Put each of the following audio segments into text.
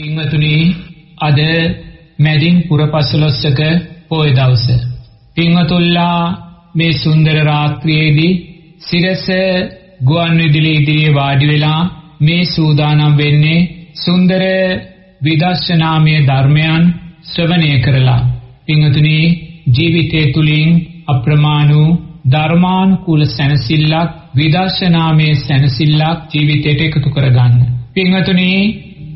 පින්වතුනි අද මැදින් පුරපසළොස්වක පොය දවස. පින්වතුල්ලා මේ සුන්දර රාත්‍රියේදී සිරස ගුවන් විදුලි ඉදිරියේ වාඩි වෙලා මේ සූදානම් වෙන්නේ සුන්දර විදර්ශනාමය ධර්මයන් ශ්‍රවණය කරලා. පින්වතුනි ජීවිතය තුලින් අප්‍රමාණ වූ ධර්මානුකූල සැනසෙල්ලක් විදර්ශනාමය සැනසෙල්ලක් ජීවිතයට එකතු කරගන්න. පින්වතුනි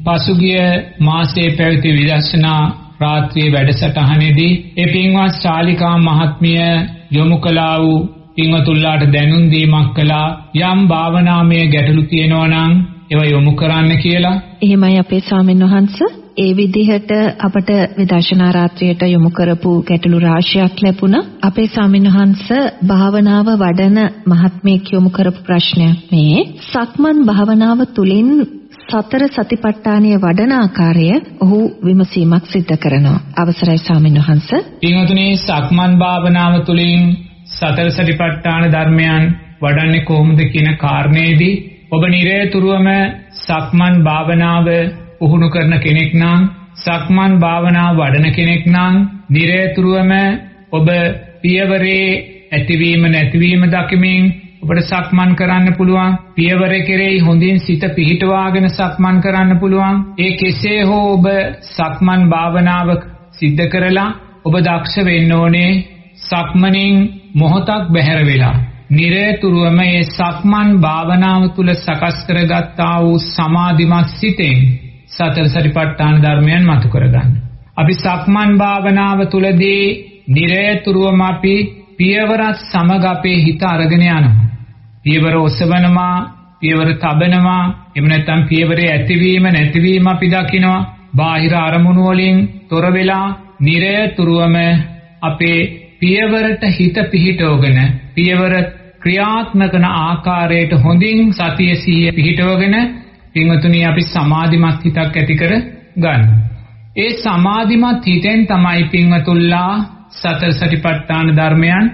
පසුගිය මාසයේ පැවති විදර්ශනා රාත්‍රියේ වැඩසටහනේදී ඒ පින්වත් ශාලිකා මහත්මිය යොමු කළා වූ පින්වතුන්ලාට දැනුම් දීමක් කළා යම් භාවනාමය ගැටලු තියෙනවා නම් ඒවා යොමු කරන්න කියලා. එහෙමයි අපේ ස්වාමීන් වහන්ස. ඒ විදිහට අපට විදර්ශනා රාත්‍රියට යොමු කරපු ගැටලු රාශියක් ලැබුණා. අපේ ස්වාමීන් වහන්ස භාවනාව වඩන මහත්මයෙක් යොමු කරපු ප්‍රශ්නයක් මේ. සක්මන් භාවනාව තුලින් සතර සතිපට්ඨානය වඩන ආකාරය ඔහු විමසීමක් සිදු කරනවා. අවසරයි ස්වාමීන් වහන්ස. පින්වතුනි සක්මන් භාවනාව තුළින් සතර සතිපට්ඨාන ධර්මයන් වඩන්නේ කොහොමද කියන කාරණේදී ඔබ නිරේතුරුවම සක්මන් භාවනාව පුහුණු කරන කෙනෙක් නම් සක්මන් භාවනාව වඩන කෙනෙක් නම් නිරේතුරුවම ඔබ පියවරේ ඇතිවීම නැතිවීම දකිමින් ඔබට සක්මන් කරන්න පුළුවන් පියවර කෙරෙහි හොඳින් සිත පිහිටවාගෙන සක්මන් කරන්න පුළුවන් ඒ කෙසේ හෝ ඔබ සක්මන් භාවනාව සිද්ධ කරලා ඔබ දක්ෂ වෙන්න ඕනේ සක්මනින් මොහොතක් බැහැර වෙලා නිරේතුරුවම මේ සක්මන් භාවනාව තුල සකස් කරගත්තා වූ සමාධිමත් සිතෙන් සතර සතිපට්ඨාන ධර්මයන් මතු කරගන්න. අපි සක්මන් භාවනාව තුලදී නිරේතුරුවම අපි පියවරත් සමග අපේ හිත අරගෙන යනවා. පියවර ඔසවනවා, පියවර තබනවා, එහෙම නැත්නම් පියවරේ ඇතිවීම නැතිවීම අපි දකිනවා. බාහිර අරමුණු වලින් තොර වෙලා නිරතුරුවම අපේ පියවරට හිත පිහිටවගෙන පියවර ක්‍රියාත්මක කරන ආකාරයට හොඳින් සතිය සිහිය පිහිටවගෙන පින්වතුනි අපි සමාධිමත් හිතක් ඇති කර ගන්න. ඒ සමාධිමත් හිතෙන් තමයි පින්වතුල්ලා සතර සටිපට්ඨාන ධර්මයන්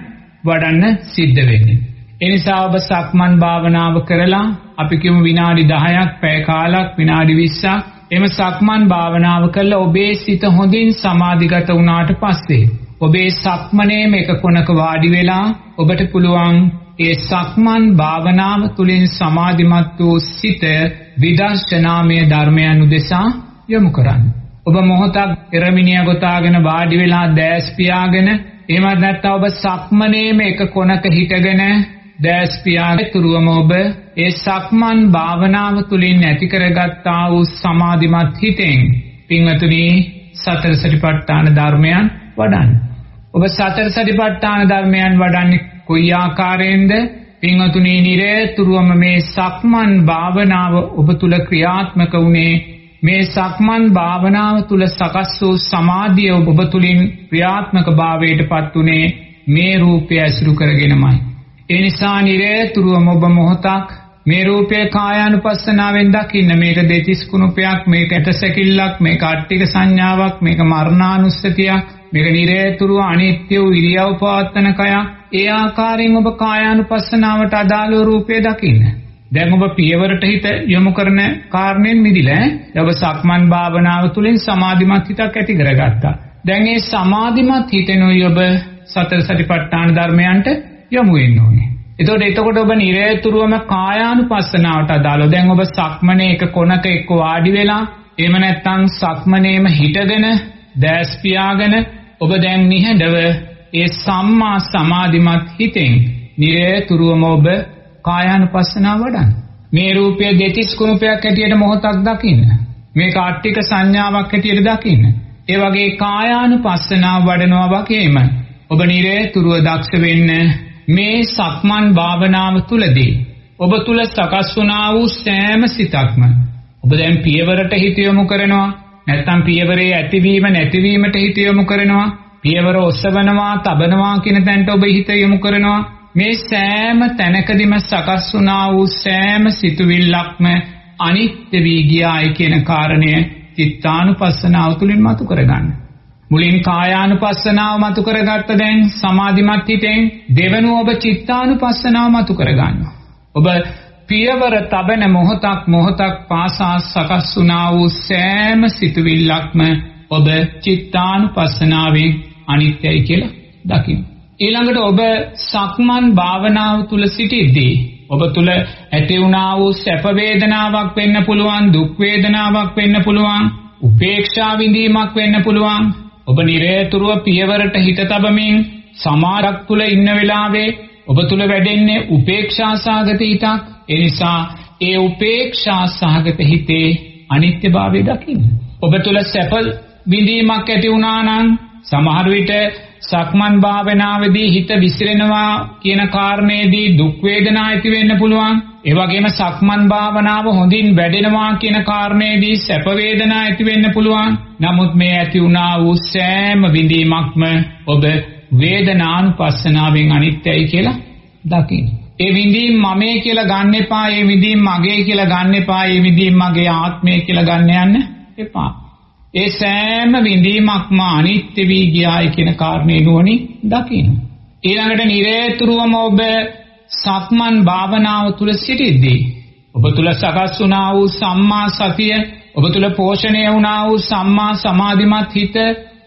වඩන්න සිද්ධ වෙන්නේ. එනිසා ඔබ සක්මන් භාවනාව කරලා අපි කියමු විනාඩි 10ක් පැය කාලක් විනාඩි 20ක් එම සක්මන් භාවනාව කළා ඔබේ සිත හොඳින් සමාධිගත වුණාට පස්සේ ඔබේ සක්මනේම එක කොනක වාඩි වෙලා ඔබට පුළුවන් ඒ සක්මන් භාවනාව තුළින් සමාධිමත් වූ සිත විදර්ශනාමය ධර්මයන් උදෙසා යොමු කරන්න. ඔබ මොහොතක් එරමිනිය ගොතාගෙන වාඩි වෙලා දැස් පියාගෙන එහෙමත් නැත්නම් ඔබ සක්මනේම එක කොනක හිටගෙන දැස් පියාගතුරුවම ඔබ ඒ සක්මන් භාවනාව තුළින් ඇති කරගත්තා වූ සමාධිමත් හිතෙන් පින්වතුනි සතර සතිපට්ඨාන ධර්මයන් වඩන්න. ඔබ සතර සතිපට්ඨාන ධර්මයන් වඩන්නේ කොයි ආකාරයෙන්ද? පින්වතුනි නිරේතුරුවම මේ සක්මන් භාවනාව ඔබ තුල ක්‍රියාත්මක වුණේ මේ සක්මන් භාවනාව තුල සකස් වූ සමාධිය ඔබ තුලින් ක්‍රියාත්මක භාවයට පත් උනේ මේ රූපය ඇසුරු කරගෙනමයි. ඒ නිසා නිරේතුරුවම ඔබ මොහොතක් මේ රූපේ කායානුපස්සනාවෙන් දකින්න මේක දෙතිස් කුණුපයක් මේක ඇටසැකිල්ලක් මේක අට්ටික සංඥාවක් මේක මරණානුස්සතියක් මේක නිරේතුරුව අනිත්‍ය වූ ඉරියව් පවත්තන කයක් ඒ ආකාරයෙන් ඔබ කායානුපස්සනාවට අදාළ රූපේ දකින්න. දැන් ඔබ පියවරට හිත යොමු කරන කාරණයෙන් මිදිලා ඔබ සක්මන් භාවනාව තුළින් සමාධිමත් හිතක් ඇති කරගත්තා. දැන් මේ සමාධිමත් හිතෙනුයි ඔබ සතර සතිපට්ඨාන ධර්මයන්ට යොමු වෙන්න ඕනේ. එතකොට එතකොට ඔබ නිරේතුරුවම කායානුපස්සනාවට අදාළව දැන් ඔබ සක්මනේ එක කොනක එක්ක වාඩි වෙලා එහෙම නැත්නම් සක්මනේම හිටගෙන දැස් පියාගෙන ඔබ දැන් නිහඬව ඒ සම්මා සමාධිමත් හිතෙන් නිරේතුරුවම ඔබ කායානුපස්සනාව වඩන්න. මේ රූපය දෙතිස් කුණුපයක් හැටියට මොහොතක් දකින්න. මේක අට්ටික සංඥාවක් හැටියට දකින්න. ඒ වගේ කායානුපස්සනාව වඩනවා වගේම ඔබ නිරේතුරුව දක්ෂ වෙන්න මේ සක්මන් භාවනාව තුලදී ඔබ තුල සකස් වුණා වූ සෑම සිතක්ම. ඔබ දැන් පියවරට හිත යොමු කරනවා. නැත්නම් පියවරේ ඇතිවීම නැතිවීමට හිත යොමු කරනවා. පියවර ඔසවනවා තබනවා කියන තැනට ඔබ හිත යොමු කරනවා. මේ සෑම තැනකදීම සකස් වුණා වූ සෑම සිතුවිල්ලක්ම අනිත්‍ය වී ගියායි කියන කාරණය චිත්තානුපස්සනාව තුළින් මතු කරගන්න. මුලින් කායානුපස්සනාව මතු කරගත්ත දැන් සමාධිමත් හිතෙන් දෙවනුව ඔබ චිත්තානුපස්සනාව මතු කරගන්නවා. ඔබ පියවර තබන මොහොතක් මොහොතක් පාසා සකස් වුණා වූ සෑම සිතුවිල්ලක්ම ඔබ චිත්තානුපස්සනාවෙන් අනිත්‍යයි කියලා දකින්න. ඊළඟට ඔබ සක්මන් භාවනාව තුල සිටිද්දී ඔබ තුල ඇති වුණා වූ සැප වේදනාවක් වෙන්න පුළුවන් දුක් වේදනාවක් වෙන්න පුළුවන් උපේක්ෂා විඳීමක් වෙන්න පුළුවන් ඔබ නිරේතුරුව පියවරට හිත තබමින් සමාරක් තුල ඉන්න වෙලාවේ ඔබ තුල වැඩෙන්නේ උපේක්ෂා සාගත හිතක්. ඒ නිසා ඒ උපේක්ෂා සහගත හිතේ අනිත්‍යභාවය දකින්න. ඔබ තුල සැප විඳීමක් ඇති වුණා නම් සමහර විට සක්මන් භාවනාවේදී හිත විසිරෙනවා කියන කාරණේදී දුක් වේදනා ඇති වෙන්න පුළුවන්. ඒ වගේම සක්මන් භාවනාව හොඳින් වැඩෙනවා කියන කාරණේදී සැප වේදනා ඇති වෙන්න පුළුවන්. නමුත් මේ ඇති වුණා වූ සෑම විඳීමක්ම ඔබ වේදනානුපස්සනාවෙන් අනිත්‍යයි කියලා දකින්න. ඒ විඳීම් මමේ කියලා ගන්න එපා. ඒ විඳීම් මගේ කියලා ගන්න එපා. ඒ විඳීම් මගේ ආත්මය කියලා ගන්න යන්න එපා. ඒ සෑම විඳීමක්ම අනිත්‍ය වී ගියායි කියන කාරණේ නුවණින් දකින්න. ඊළඟට නිරේතුරුවම ඔබ සක්මන් භාවනාව තුල සිටිද්දී ඔබ තුල සකස් වුණා වූ සම්මා සතිය ඔබ තුල පෝෂණය වුණා වූ සම්මා සමාධිමත් හිත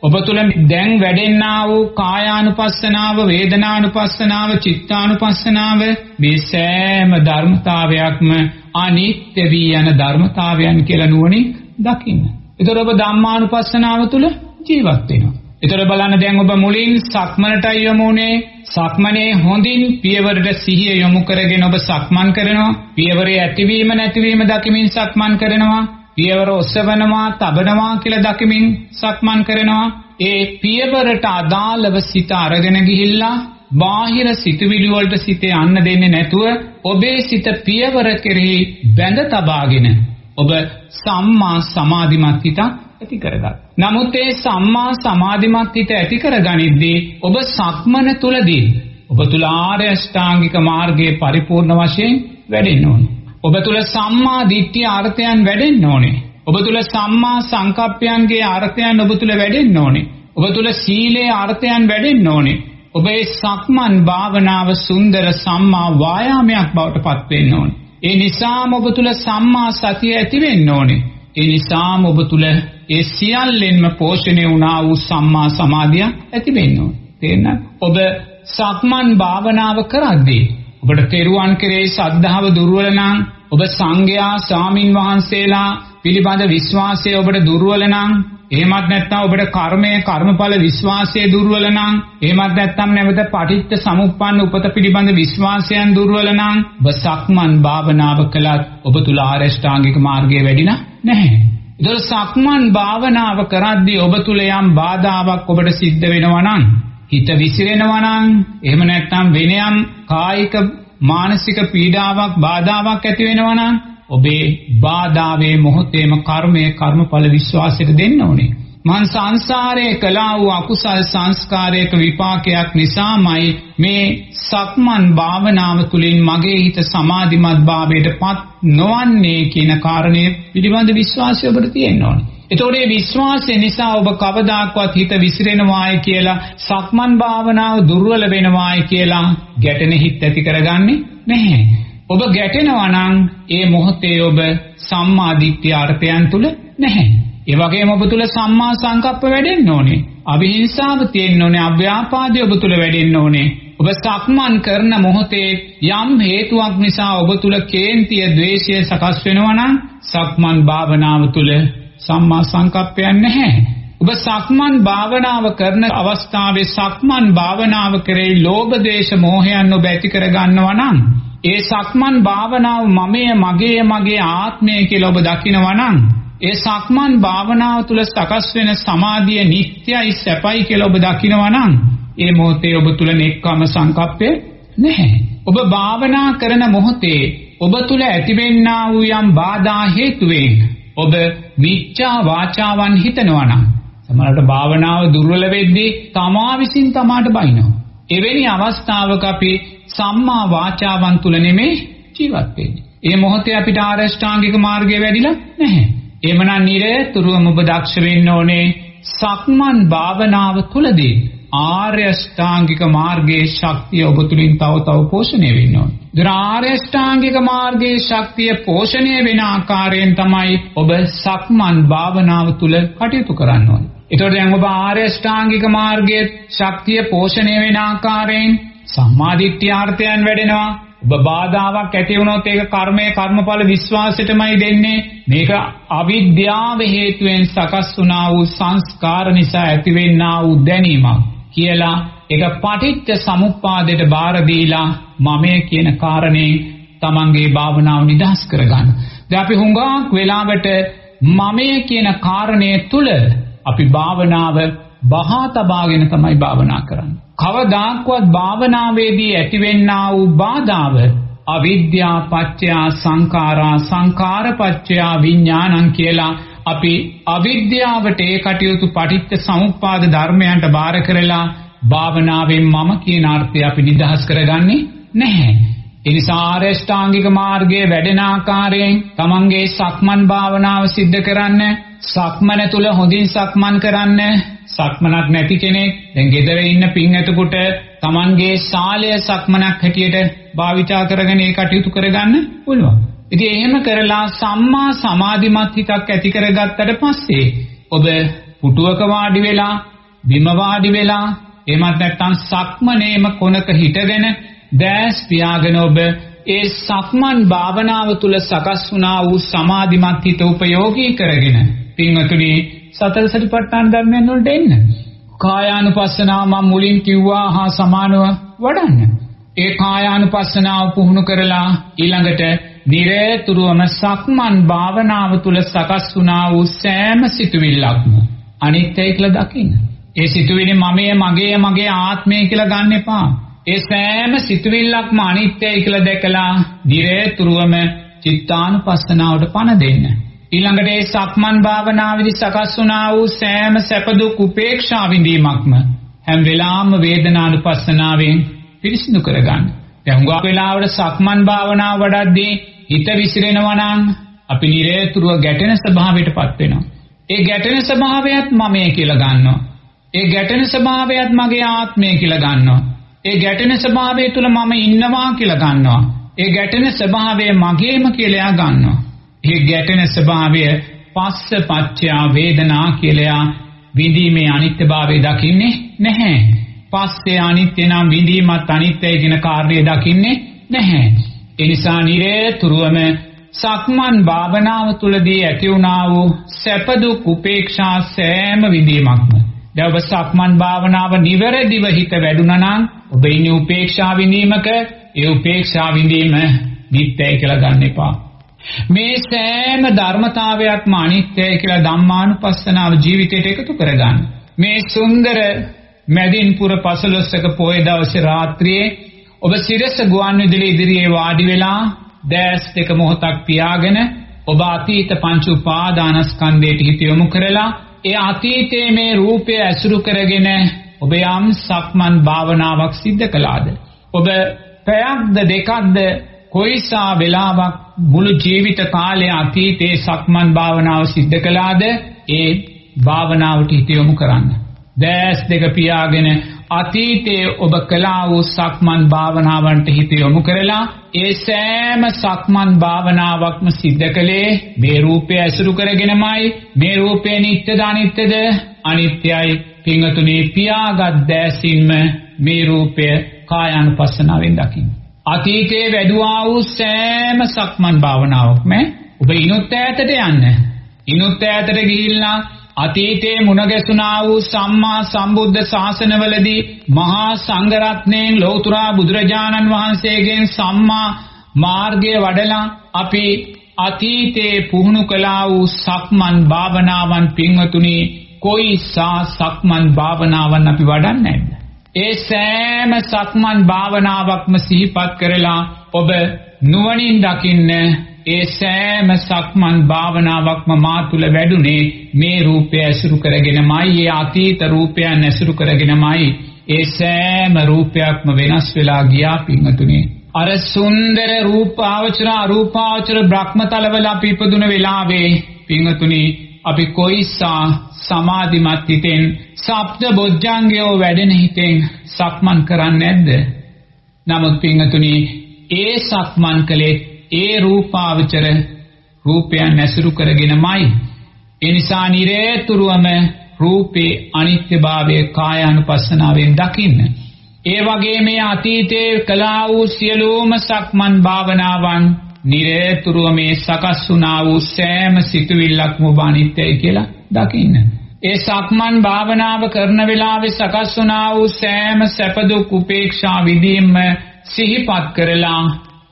ඔබ තුල දැන් වැඩෙන්නා වූ කායානුපස්සනාව වේදනානුපස්සනාව චිත්තානුපස්සනාව මේ සෑම ධර්මතාවයක්ම අනිත්‍ය වී යන ධර්මතාවයන් කියලා නුවණින් දකින්න. ඒතර ඔබ ධම්මානුපස්සනාව තුළ ජීවත් වෙනවා. ඒතර බලන්න දැන් ඔබ මුලින් සක්මනටයි යමුනේ සක්මනේ හොඳින් පියවරට සිහිය යොමු කරගෙන ඔබ සක්මන් කරනවා. පියවරේ ඇතිවීම නැතිවීම දකිමින් සක්මන් කරනවා. පියවර ඔසවනවා, තබනවා කියලා දකිමින් සක්මන් කරනවා. ඒ පියවරට අදාළව සිත අරගෙන ගිහිල්ලා බාහිර සිතුවිලි වලට සිත යන්න දෙන්නේ නැතුව ඔබේ සිත පියවර කෙරෙහි බැඳ තබාගෙන ඔබ සම්මා සමාධිමත් හිතක් ඇති කරගන්න. නමුත් ඒ සම්මා සමාධිමත් හිත ඇති කරගනිද්දී ඔබ සක්මන තුලදී ඔබ තුල ආර්ය අෂ්ටාංගික මාර්ගයේ පරිපූර්ණ වශයෙන් වැඩෙන්න ඕනේ. ඔබ තුල සම්මා දිට්ඨිය අර්ථයන් වැඩෙන්න ඕනේ. ඔබ තුල සම්මා සංකප්පයන්ගේ අර්ථයන් ඔබ තුල වැඩෙන්න ඕනේ. ඔබ තුල සීලේ අර්ථයන් වැඩෙන්න ඕනේ. ඔබේ සක්මන් භාවනාව සුන්දර සම්මා වායාමයක් බවට පත් වෙන්න ඕනේ. ඒ නිසාම ඔබ තුල සම්මා සතිය ඇති වෙන්න ඕනේ. ඒ නිසාම ඔබ තුල ඒ සියල්ලෙන්ම පෝෂණය වුණා වූ සම්මා සමාධිය ඇති වෙන්න ඕනේ. තේරෙනවද? ඔබ සක්මන් භාවනාව කරද්දී ඔබට තෙරුවන් කෙරෙහි ශ්‍රද්ධාව දුර්වල නම් ඔබ සංඝයා සාමින් වහන්සේලා පිළිබඳ විශ්වාසය ඔබට දුර්වල නම් එහෙමත් නැත්නම් ඔබට කර්මය කර්මඵල විශ්වාසය දුර්වල නම් එහෙමත් නැත්නම් නැවත පටිච්ච සමුප්පන්න උපත පිළිබඳ විශ්වාසයන් දුර්වල නම් ඔබ සක්මන් භාවනාව කළත් ඔබ තුල ආරෂ්ඨාංගික මාර්ගය වැඩිලා නැහැ. ඒතර සක්මන් භාවනාව කරද්දී ඔබ තුල යම් බාධාවක් ඔබට සිද්ධ වෙනවා නම් හිත විසිරෙනවා නම් එහෙම නැත්නම් වෙන යම් කායික මානසික පීඩාවක් බාධාවක් ඇති වෙනවා නම් ඔබේ බාධාවේ මොහොතේම කර්මය කර්මඵල විශ්වාසයට දෙන්න ඕනේ. මං සංසාරයේ කළා වූ අකුසල් සංස්කාරයක විපාකයක් නිසාමයි මේ සක්මන් භාවනාව තුළින් මගේ හිත සමාධිමත් භාවයට පත් නොවන්නේ කියන කාරණය පිළිබඳ විශ්වාසය ඔබට තියෙන්න ඕනේ. එතකොට මේ විශ්වාසය නිසා ඔබ කවදාක්වත් හිත විසිරෙනවායි කියලා සක්මන් භාවනාව දුර්වල වෙනවායි කියලා ගැටෙන හිත ඇති කරගන්නේ නැහැ. ඔබ ගැටෙනවා නම් ඒ මොහොතේ ඔබ සම්මා දිට්ඨිය අර්ථයන් තුල නැහැ. ඒ වගේම ඔබ තුල සම්මා සංකප්ප වැඩෙන්න ඕනේ. අවිහිංසාව තියෙන්න ඕනේ. අව්‍යාපාදය ඔබ තුල වැඩෙන්න ඕනේ. ඔබ සක්මන් කරන මොහොතේ යම් හේතුවක් නිසා ඔබ තුල කේන්තිය, ද්වේෂය සකස් වෙනවා නම් සක්මන් භාවනාව තුල සම්මා සංකප්පයක් නැහැ. ඔබ සක්මන් භාවනාව කරන අවස්ථාවේ සක්මන් භාවනාව කරේ ලෝභ දේශ මොහයන් ඔබ ඇති කර ගන්නවා නම් ඒ සක්මන් භාවනාව මමය මගේ මගේ ආත්මය කියලා ඔබ දකිනවා නම් ඒ සක්මන් භාවනාව තුළ සකස් වෙන සමාධිය නිට්ටයයි සැපයි කියලා ඔබ දකිනවා නම් ඒ මොහොතේ ඔබ තුළ නෙක්කම සංකප්පය නැහැ. ඔබ භාවනා කරන මොහොතේ ඔබ තුළ ඇතිවෙන්නා වූ යම් බාධා හේතුවෙන් ඔබ මිච්ඡා වාචාවන් හිතනවා නම් සමහරට භාවනාව දුර්වල වෙද්දී තමා විසින් තමාට බයිනවා. එවැනි අවස්ථාවක අපි සම්මා වාචාවන් තුල නෙමේ ජීවත් වෙන්නේ. ඒ මොහොතේ අපිට ආරෂ්ඨාංගික මාර්ගය වැඩිලා නැහැ. එමනම් නිරතුරුවම ඔබ දක්ෂ වෙන්න ඕනේ සක්මන් භාවනාව තුලදී ආර්ය ශ්‍රාංගික මාර්ගයේ ශක්තිය ඔබ තුලින් තව තව පෝෂණය වෙන්න ඕනේ. ඒතර ආර්ය ශ්‍රාංගික මාර්ගයේ ශක්තිය පෝෂණය වෙන ආකාරයෙන් තමයි ඔබ සක්මන් භාවනාව තුල කටයුතු කරන්න ඕනේ. ඒතකොට දැන් ඔබ ආර්ය ශ්‍රාංගික මාර්ගයේ ශක්තිය පෝෂණය වෙන ආකාරයෙන් සම්මාදිට්ඨියාර්ථයන් වැඩෙනවා. ඔබ බාධාවක් ඇති වුණොත් ඒක කර්මය කර්මඵල විශ්වාසයටමයි දෙන්නේ. මේක අවිද්‍යාව හේතුවෙන් සකස් වුණා වූ සංස්කාර නිසා ඇතිවෙන්නා වූ දැනීමක් කියලා ඒක පටිච්ච සමුප්පාදයට බාර දීලා මමයේ කියන කාරණේ තමන්ගේ භාවනාව නිදහස් කරගන්න. දැන් අපි හුඟක් වෙලාවට මමයේ කියන කාරණය තුල අපි භාවනාව බහා තබාගෙන තමයි භාවනා කරන්නේ. කවදාක්වත් භාවනාවේදී ඇතිවෙන්නා වූ බාධාව අවිද්‍යා පත්‍යා සංඛාරා සංඛාර පත්‍යා විඥානං කියලා අපි අවිද්‍යාවට ඒ කටයුතු පටිච්ච සමුප්පාද ධර්මයන්ට බාර කරලා භාවනාවෙන් මම කියන අර්ථය අපි නිදහස් කරගන්නේ නැහැ. එනිසා ආරෂ්ඨාංගික මාර්ගයේ වැඩෙන ආකාරයෙන් තමන්ගේ සක්මන් භාවනාව සිද්ධ කරන්න සක්මන තුල හොඳින් සක්මන් කරන්න සක්මනක් නැති කෙනෙක් දැන් ගෙදර ඉන්න පින් ඇතකොට Tamanගේ ශාලය සක්මනක් හැටියට භාවිතා කරගෙන ඒ කටයුතු කරගන්න පුළුවන්. ඉතින් එහෙම කරලා සම්මා සමාධිමත් හිතක් ඇති කරගත්තට පස්සේ ඔබ පුටුවක වාඩි වෙලා බිම වාඩි වෙලා එහෙමත් නැත්නම් සක්මනේම කොනක හිටගෙන දැස් පියාගෙන ඔබ ඒ සක්මන් භාවනාව තුල සකස් වුණා වූ සමාධිමත් හිත උපයෝගී කරගෙන පින්වතුනි සතර සතිපට්ඨාන ධර්මයන් වලට එන්න. කායානුපස්සනාව මම මුලින් කිව්වා හා සමානව වඩන්න. ඒ කායානුපස්සනාව පුහුණු කරලා ඊළඟට නිරේතුරුවම සක්මන් භාවනාව තුල සකස් වුණා වූ සෑම සිතුවිල්ලක්ම අනිත්‍යයි කියලා දකින්න. ඒ සිතුවිලි මමයේ මගේ මගේ ආත්මය කියලා ගන්න එපා. ඒ සෑම සිතුවිල්ලක්ම අනිත්‍යයි කියලා දැකලා නිරේතුරුවම චිත්තානුපස්සනාවට පණ දෙන්න. ඊළඟට ඒ සක්මන් භාවනාවේදී සකස් වුණා වූ සෑම සැප දුක් උපේක්ෂා විඳීමක්ම හැම වෙලාවම වේදනානුපස්සනාවෙන් පිරිසිදු කරගන්න. දැන් හුඟක් වෙලාවට සක්මන් භාවනාව වඩද්දී හිත විසිරෙනවා නම් අපි නිරේතුරුව ගැටෙන ස්වභාවයටපත් වෙනවා. ඒ ගැටෙන ස්වභාවයත් මමයි කියලා ගන්නවා. ඒ ගැටෙන ස්වභාවයත් මගේ ආත්මය කියලා ගන්නවා. ඒ ගැටෙන ස්වභාවය තුල මම ඉන්නවා කියලා ගන්නවා. ඒ ගැටෙන ස්වභාවය මගේම කියලා ගන්නවා. ඒ ගැටෙන ස්වභාවය පස්ස පච්චයා වේදනා කියලා විඳීමේ අනිත්‍යභාවය දකින්නේ නැහැ. පස්සේ අනිත්‍ය නම් විඳීමත් අනිත්‍යයි කියන කාරණේ දකින්නේ නැහැ. ඒ නිසා නිරේතුරුවම සක්මන් භාවනාව තුළදී ඇති වුණා වූ සැප දුක් උපේක්ෂා සෑම විඳීමක්ම දැන් ඔබ සක්මන් භාවනාව නිවැරදිව හිත වැඩුණා නම් ඔබ ඉන්නේ උපේක්ෂා විඳීමක ඒ උපේක්ෂා විඳීම නිත්‍යයි කියලා ගන්න එපා. මේ සෑම ධර්මතාවයක්ම අනිත්‍යයි කියලා ධම්මානුපස්සනාව ජීවිතයට එකතු කරගන්න. මේ සුන්දර මැදින්පුර පසළොස්වක පොය දවසේ රාත්‍රියේ ඔබ සිරස ගුවන්විදුලි ඉදිරියේ වාඩි වෙලා දැස් දෙක මොහොතක් පියාගෙන ඔබ අතීත පංච උපාදානස්කන්ධයට හිත යොමු කරලා ඒ අතීතයේ මේ රූපය ඇසුරු කරගෙන ඔබ යම් සක්මන් භාවනාවක් සිද්ධ කළාද ඔබ පැයක්ද දෙකක්ද කොයිසා වෙලාවක් මුළු ජීවිත කාලය අතීතයේ සක්මන් භාවනාව සිද්ධ කළාද ඒ භාවනාවට හිත යොමු කරන්න. දැස් දෙක පියාගෙන අතීතයේ ඔබ කළා වූ සක්මන් භාවනාවන්ට හිත යොමු කරලා ඒ සෑම සක්මන් භාවනාවක්ම සිද්ධ කළේ මේ රූපය ඇසුරු කරගෙනමයි. මේ රූපය නිට්ටද අනිත්‍යද අනිත්‍යයි. පිංගතුනේ පියාගත් දැසින්ම මේ රූපය කායानुපස්සනාවෙන් දකින්න. අතීතයේ වැඩුවා වූ සෑම සක්මන් භාවනාවක්ම ඔබ ඉනුත් ඈතට යන්න. ඉනුත් ඈතට ගිහිල්ලා අතීතයේ මුණ ගැසුණා වූ සම්මා සම්බුද්ධ ශාසනවලදී මහා සංඝරත්නයෙන් ලෞතර බුදුරජාණන් වහන්සේගෙන් සම්මා මාර්ගය වඩලා අපි අතීතයේ පුහුණු කළා වූ සක්මන් භාවනාවන් පින්වතුනි කොයි සා සක්මන් භාවනාවන් අපි වඩන්නේ නැද්ද? ඒ සෑම සක්මන් භාවනාවක්ම සිහිපත් කරලා ඔබ නුවණින් දකින්න ඒ සෑම සක්මන් භාවනාවක්ම මා තුල වැඩුණේ මේ රූපය ඇසුරු කරගෙනමයි ඒ අතීත රූපයන් ඇසුරු කරගෙනමයි ඒ සෑම රූපයක්ම වෙනස් වෙලා ගියා පින්වතුනි අර සුන්දර රූපාවචර අරූපාවචර බ්‍රහ්මතලවල අපි ඉපදුන වෙලාවේ පින්වතුනි අපි කොයිසා සමාධිමත් හිතෙන් සප්ත බොජ්ජංගයෝ වැඩෙන හිතෙන් සක්මන් කරන්නේ නැද්ද? නමුත් පින්තුනි ඒ සක්මන් කළේ ඒ රූපාවචර රූපයන් ඇසුරු කරගෙනමයි. ඒ නිසා නිරේතුරුවම රූපේ අනිත්‍යභාවය කායානුපස්සනාවෙන් දකින්න. ඒ වගේ මේ අතීතයේ කළා වූ සියලුම සක්මන් භාවනාවන් නිරේතුරුව මේ සකස් වුණා වූ සෑම සිතුවිල්ලක්ම ඔබ අනිත්‍යයි කියලා දකින්න. ඒ සක්මන් භාවනාව කරන වෙලාවේ සකස් වුණා වූ සෑම සැප දුක් උපේක්ෂා විදීම සිහිපත් කරලා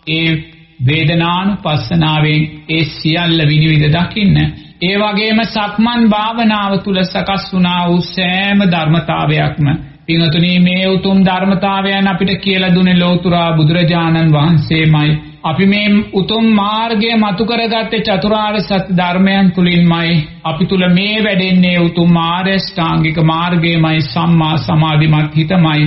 ඒ වේදනානුපස්සනාවෙන් ඒ සියල්ල විනිවිද දකින්න. ඒ වගේම සක්මන් භාවනාව තුල සකස් වුණා වූ සෑම ධර්මතාවයක්ම පින්වතුනි මේ උතුම් ධර්මතාවයන් අපිට කියලා දුන්නේ ලෝතුරා බුදුරජාණන් වහන්සේමයි. අපි මේ උතුම් මාර්ගය මතු කරගත්තේ චතුරාර්ය සත්‍ය ධර්මයන් තුලින්මයි. අපි තුල මේ වැඩෙන්නේ උතුම් ආර්ය ශ්‍රාංගික මාර්ගයමයි සම්මා සමාධිමත් හිතමයි.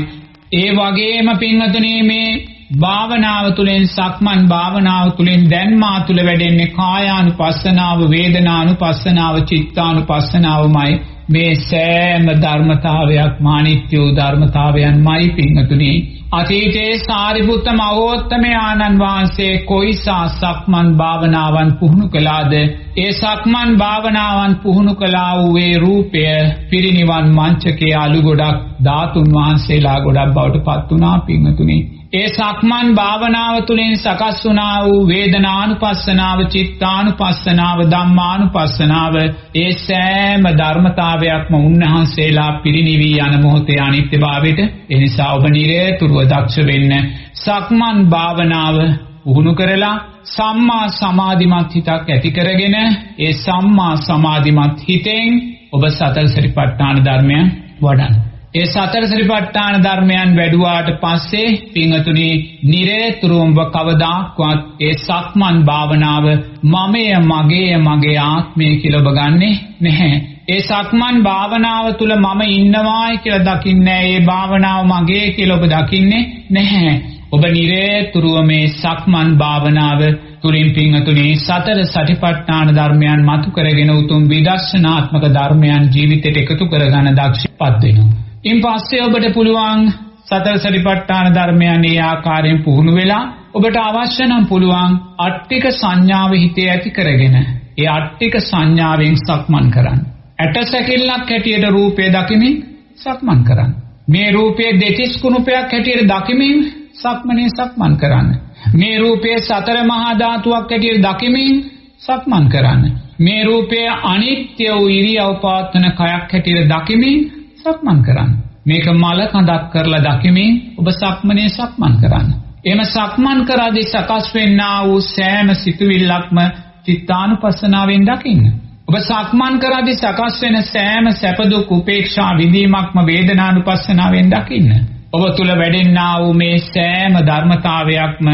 ඒ වගේම පින්වතුනි මේ භාවනාව තුළින් සක්මන් භාවනාව තුළින් දැන් මා තුළ වැඩෙන්නේ කායානුපස්සනාව වේදනානුපස්සනාව චිත්තානුපස්සනාවමයි. මේ සෑම ධර්මතාවයක් මානිත්‍ය ධර්මතාවයන්මයි පිංගතුනි අතීතයේ සාරිපුත්ත මහෝත්තමේ ආනන් වහන්සේ කොයිසා සක්මන් භාවනාවන් පුහුණු කළාද? ඒ සක්මන් භාවනාවන් පුහුණු කළා වූ ඒ රූපය පිරිනිවන් මංචකයේ අලු ගොඩක් ධාතුන් වහන්සේලා ගොඩක් බවට පත් වුණා පිංගතුනි ඒ සක්මන් භාවනාව තුළින් සකස් වුණා වූ වේදනානුපස්සනාව චිත්තානුපස්සනාව ධම්මානුපස්සනාව ඒ සෑම ධර්මතාවයක්ම උන්වහන්සේලා පිරිනිවී යන මොහොතේ අනිත්‍යභාවයට. එනිසා ඔබ නිරේතුරුව දක්ෂ වෙන්න සක්මන් භාවනාව පුහුණු කරලා සම්මා සමාධිමත් හිතක් ඇති කරගෙන ඒ සම්මා සමාධිමත් හිතෙන් ඔබ සතර සරිපට්ඨාන ධර්මයන් වඩන්න. ඒ සතර සරිපට්ඨාන ධර්මයන් වැඩුවාට පස්සේ පින්වතුනි නිරේතුරුවම කවදාක්වත් ඒ සක්මන් භාවනාව මමය මගේය මගේ ආත්මය කියලා ඔබ ගන්නෙ නැහැ. ඒ සක්මන් භාවනාව තුල මම ඉන්නවායි කියලා දකින්නේ ඒ භාවනාව මගේ කියලා ඔබ දකින්නේ නැහැ. ඔබ නිරේතුරුව මේ සක්මන් භාවනාව තුලින් පින්වතුනි සතර සටිපට්ඨාන ධර්මයන් මතු කරගෙන උතුම් විදර්ශනාත්මක ධර්මයන් ජීවිතයට එකතු කරගන්න දක්ෂපත් වෙනවා. ඉන් පස්සේ ඔබට පුළුවන් සතර සරිපට්ඨාන ධර්මයන් ඒ ආකාරයෙන් පුහුණු වෙලා ඔබට අවශ්‍ය නම් පුළුවන් අට්ටික සංඥාව හිතේ ඇති කරගෙන ඒ අට්ටික සංඥාවෙන් සක්මන් කරන්න. ඇට සැකිල්ලක් හැටියට රූපය දකිමින් සක්මන් කරන්න. මේ රූපයේ දෙතිස් කුණුපයක් හැටියට දකිමින් සක්මනේ සක්මන් කරන්න. මේ රූපයේ සතර මහා ධාතුවක් හැටියට දකිමින් සක්මන් කරන්න. මේ රූපය අනිත්‍ය වූ ඉරියව් පවත්වන කයක් හැටියට දකිමින් සක්මන් කරන්න. මේක මල කඳක් කරලා දකිමින් ඔබ සක්මනේ සක්මන් කරන්න. එහෙම සක්මන් කරද්දී සකස් වෙන්නා වූ සෑම සිතුවිල්ලක්ම චිත්තානුපස්සනාවෙන් දකින්න. ඔබ සක්මන් කරද්දී සකස් වෙන සෑම සැප දුක් උපේක්ෂා විඳීමක්ම වේදනානුපස්සනාවෙන් දකින්න. ඔබ තුල වැඩෙන්නා වූ මේ සෑම ධර්මතාවයක්ම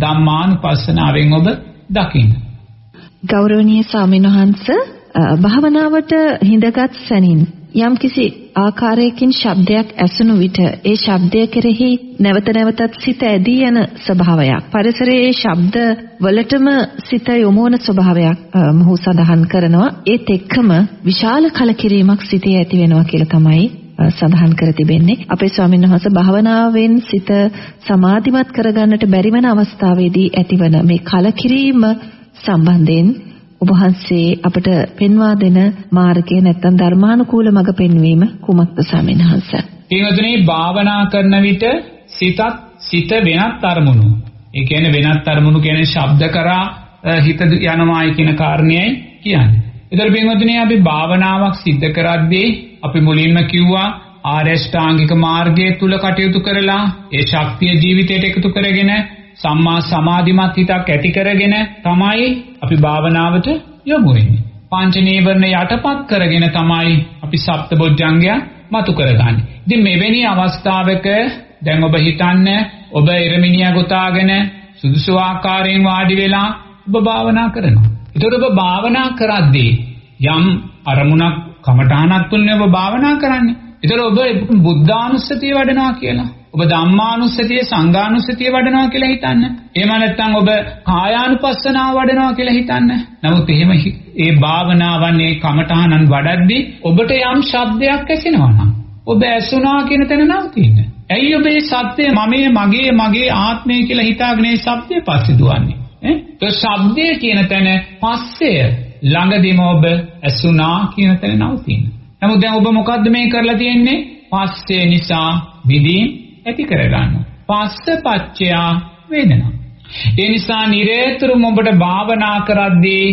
ධම්මානුපස්සනාවෙන් ඔබ දකින්න. ගෞරවනීය ස්වාමීන් භාවනාවට හිඳගත් සැනින් යම්කිසි ආකාරයකින් ශබ්දයක් ඇසුණු විට ඒ ශබ්දය කෙරෙහි නැවත නැවතත් සිත ඇදී යන ස්වභාවයක්. පරිසරයේ ශබ්ද වලටම සිත යොමු වන ස්වභාවයක් මොහු සඳහන් කරනවා. ඒත් එක්කම විශාල කලකිරීමක් සිතේ ඇති වෙනවා කියලා තමයි සඳහන් කර තිබෙන්නේ. අපේ ස්වාමීන් වහන්සේ භාවනාවෙන් සිත සමාධිමත් කරගන්නට බැරි වෙන අවස්ථාවේදී ඇතිවන මේ කලකිරීම සම්බන්ධයෙන් ඔබ වහන්සේ අපට පෙන්වා දෙන මාර්ගය නැත්නම් ධර්මානුකූල මඟ පෙන්වීම කුමක්ද ස්වාමීන් වහන්සේ? ඊනතුනි භාවනා කරන විට සිතත් සිත වෙනත් අරමුණු. ඒ කියන්නේ වෙනත් අරමුණු කියන්නේ ශබ්ද කරා හිත යනවායි කියන කාරණේයි කියන්නේ. ඒතර පින්වතුනි අපි භාවනාවක් සිද්ධ කරද්දී අපි මුලින්ම කිව්වා ආරෂ්ඨාංගික මාර්ගයේ තුල කටයුතු කරලා ඒ ශක්තිය ජීවිතයට එකතු කරගෙන සම්මා සමාධිමත් හිතක් ඇති කරගෙන තමයි අපි භාවනාවට යොමු වෙන්නේ. පංච නීවරණ යටපත් කරගෙන තමයි අපි සප්තබොධ්‍යංගය මතු කරගන්නේ. ඉතින් මෙවැනි අවස්ථාවක දැන් ඔබ හිතන්න ඔබ ඉරමිනිය ගොතාගෙන සුදුසු ආකාරයෙන් වාඩි වෙලා ඔබ භාවනා කරනවා. ඒතකොට ඔබ භාවනා කරද්දී යම් අරමුණක් කමඨානක් තුනේ ඔබ භාවනා කරන්නේ. ඒතකොට ඔබ බුද්ධානුස්සතිය වඩනවා කියලා. ඔබ ධම්මානුස්සතිය සංඝානුස්සතිය වඩනවා කියලා හිතන්න. එහෙම නැත්නම් ඔබ කායානුපස්සනාව වඩනවා කියලා හිතන්න. නමුත් එහෙම ඒ භාවනාවන් ඒ කමඨහනන් වඩද්දී ඔබට යම් ශබ්දයක් ඇසෙනවා නම් ඔබ ඇසුණා කියන තැන නවතින්න. ඇයි ඔබ මේ සත්‍යය මමයේ මගේ මගේ ආත්මය කියලා හිතාගෙන මේ සත්‍යය පස්සේ දුවන්නේ? ඈ? ඒ ශබ්දය කියන තැන පස්සය ළඟදීම ඔබ ඇසුණා කියන තැන නවතින්න. නමුත් දැන් ඔබ මොකද්ද මේ කරලා තියෙන්නේ? පස්සේ නිසා විදීම් ඇති කරගන්න. පස්ස පච්චයා වේදනා. ඒ නිසා නිරේතුරුම ඔබට භාවනා කරද්දී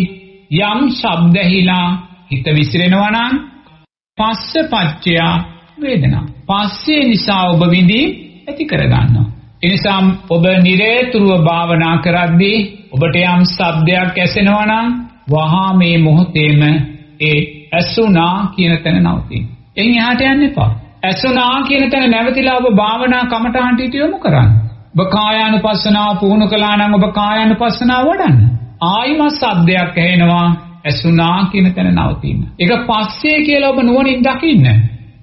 යම් ශබ්ද ඇහිලා හිත විසිරෙනවා නම් පස්ස පච්චයා වේදනා. පස්සේ නිසා ඔබ විඳී ඇති කරගන්නවා. ඒ නිසා ඔබ නිරේතුරුව භාවනා කරද්දී ඔබට යම් ශබ්දයක් ඇසෙනවා නම් වහා මේ මොහොතේම ඒ ඇසුණා කියන තැන නවතින්න. එයින් එහාට යන්න එපා. ඇසුණා කියන තැන නැවතිලා ඔබ භාවනා කමටහන්ට යොමු කරන්න. ඔබ කායානුපස්සනාව පුහුණු කළා නම් ඔබ කායානුපස්සනාව වඩන්න. ආයිමත් සද්දයක් ඇහෙනවා ඇසුණා කියන තැන නවතින්න. ඒක පස්සේ කියලා ඔබ නුවණින් දකින්න.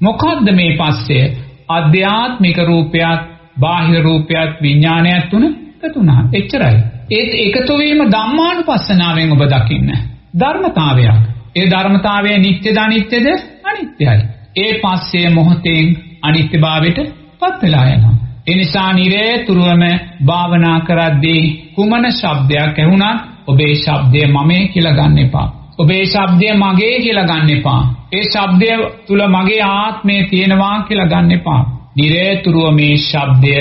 මොකද්ද මේ පස්සේ? අධ්‍යාත්මික රූපයක්, බාහිර රූපයක්, විඥානයක් තුන එකතු වුණා. එච්චරයි. ඒත් එකතු වීම ධම්මානුපස්සනාවෙන් ඔබ දකින්න. ධර්මතාවයක්. ඒ ධර්මතාවය නිත්‍යද අනිත්‍යද? අනිත්‍යයි. ඒ පස්සේ මොහොතෙන් අනිත්‍යභාවයට පත් වෙලා යනවා. ඒ නිසා නිරේතුරුවම භාවනා කරද්දී කුමන ශබ්දයක් ඇහුණත් ඔබේ ශබ්දය මමේ කියලා ගන්න එපා. ඔබේ ශබ්දය මගේ කියලා ගන්න එපා. ඒ ශබ්දය තුල මගේ ආත්මය තියෙනවා කියලා ගන්න එපා. නිරේතුරුව මේ ශබ්දය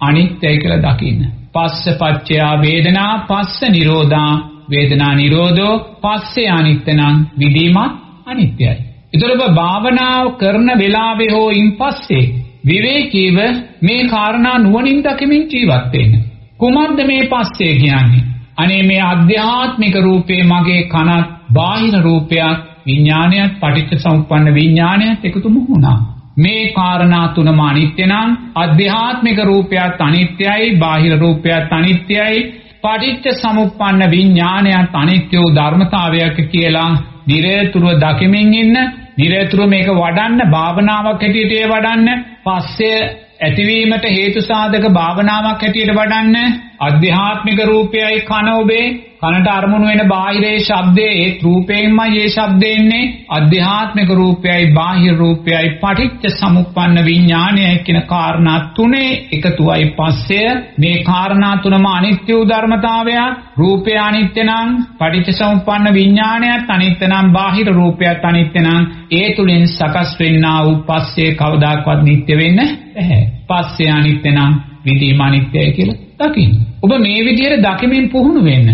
අනිත්‍යයි කියලා දකින්න. පස්ස පච්චයා වේදනා පස්ස නිරෝධා වේදනා නිරෝධෝ පස්සේ අනිත්‍ය නම් විදීමත් අනිත්‍යයි. ඒතර ඔබ භාවනාව කරන වෙලාවේ හෝ ඉන්පස්සේ විවේකීව මේ කාරණා නුවණින් දකිමින් ජීවත් වෙන්න. කුමක්ද මේ පස්සේ කියන්නේ? අනේ මේ අධ්‍යාත්මික රූපේ මගේ කනත් බාහිර රූපයක් විඥානයත් පටිච්ච සමුප්පන්න විඥානයත් එකතුම වුණා. මේ කාරණා තුනම අනිත්‍ය නම් අධ්‍යාත්මික රූපයත් අනිත්‍යයි බාහිර රූපයත් අනිත්‍යයි පටිච්ච සමුප්පන්න විඥානයත් අනිත්‍ය වූ ධර්මතාවයක් කියලා නිරේතුරුව දකිමින් ඉන්න නිරතුරුව මේක වඩන්න භාවනාවක් හැටියට ඒ වඩන්න පස්සේ ඇතිවීමට හේතු සාධක භාවනාවක් හැටියට වඩන්න. අධ්‍යාත්මික රූපයයි කන ඔබේ. කනට අරමුණු වෙන බාහිරේ ශබ්දේ ඒ රූපයෙන්මයි ඒ ශබ්දේ එන්නේ. අධ්‍යාත්මික රූපයයි බාහිර රූපයයි පටිච්ච සමුප්පන්න විඥානයයි කියන කාරණා තුනේ එකතුවයි පස්සය මේ කාරණා තුනම අනිත්‍ය වූ ධර්මතාවය රූපය අනිත්‍ය නම් පටිච්ච සමුප්පන්න විඥානයත් අනිත්‍ය නම් බාහිර රූපයත් අනිත්‍ය නම්. ඒ තුලින් සකස් වෙන්නා වූ පස්සේ කවදාකවත් නිට්ටය වෙන්නේ නැහැ. පස්සේ අනිත්‍ය නම්. විදීම අනිත්‍යයි කියලා දකින්න. ඔබ මේ විදිහට දකිමින් පුහුණු වෙන්න.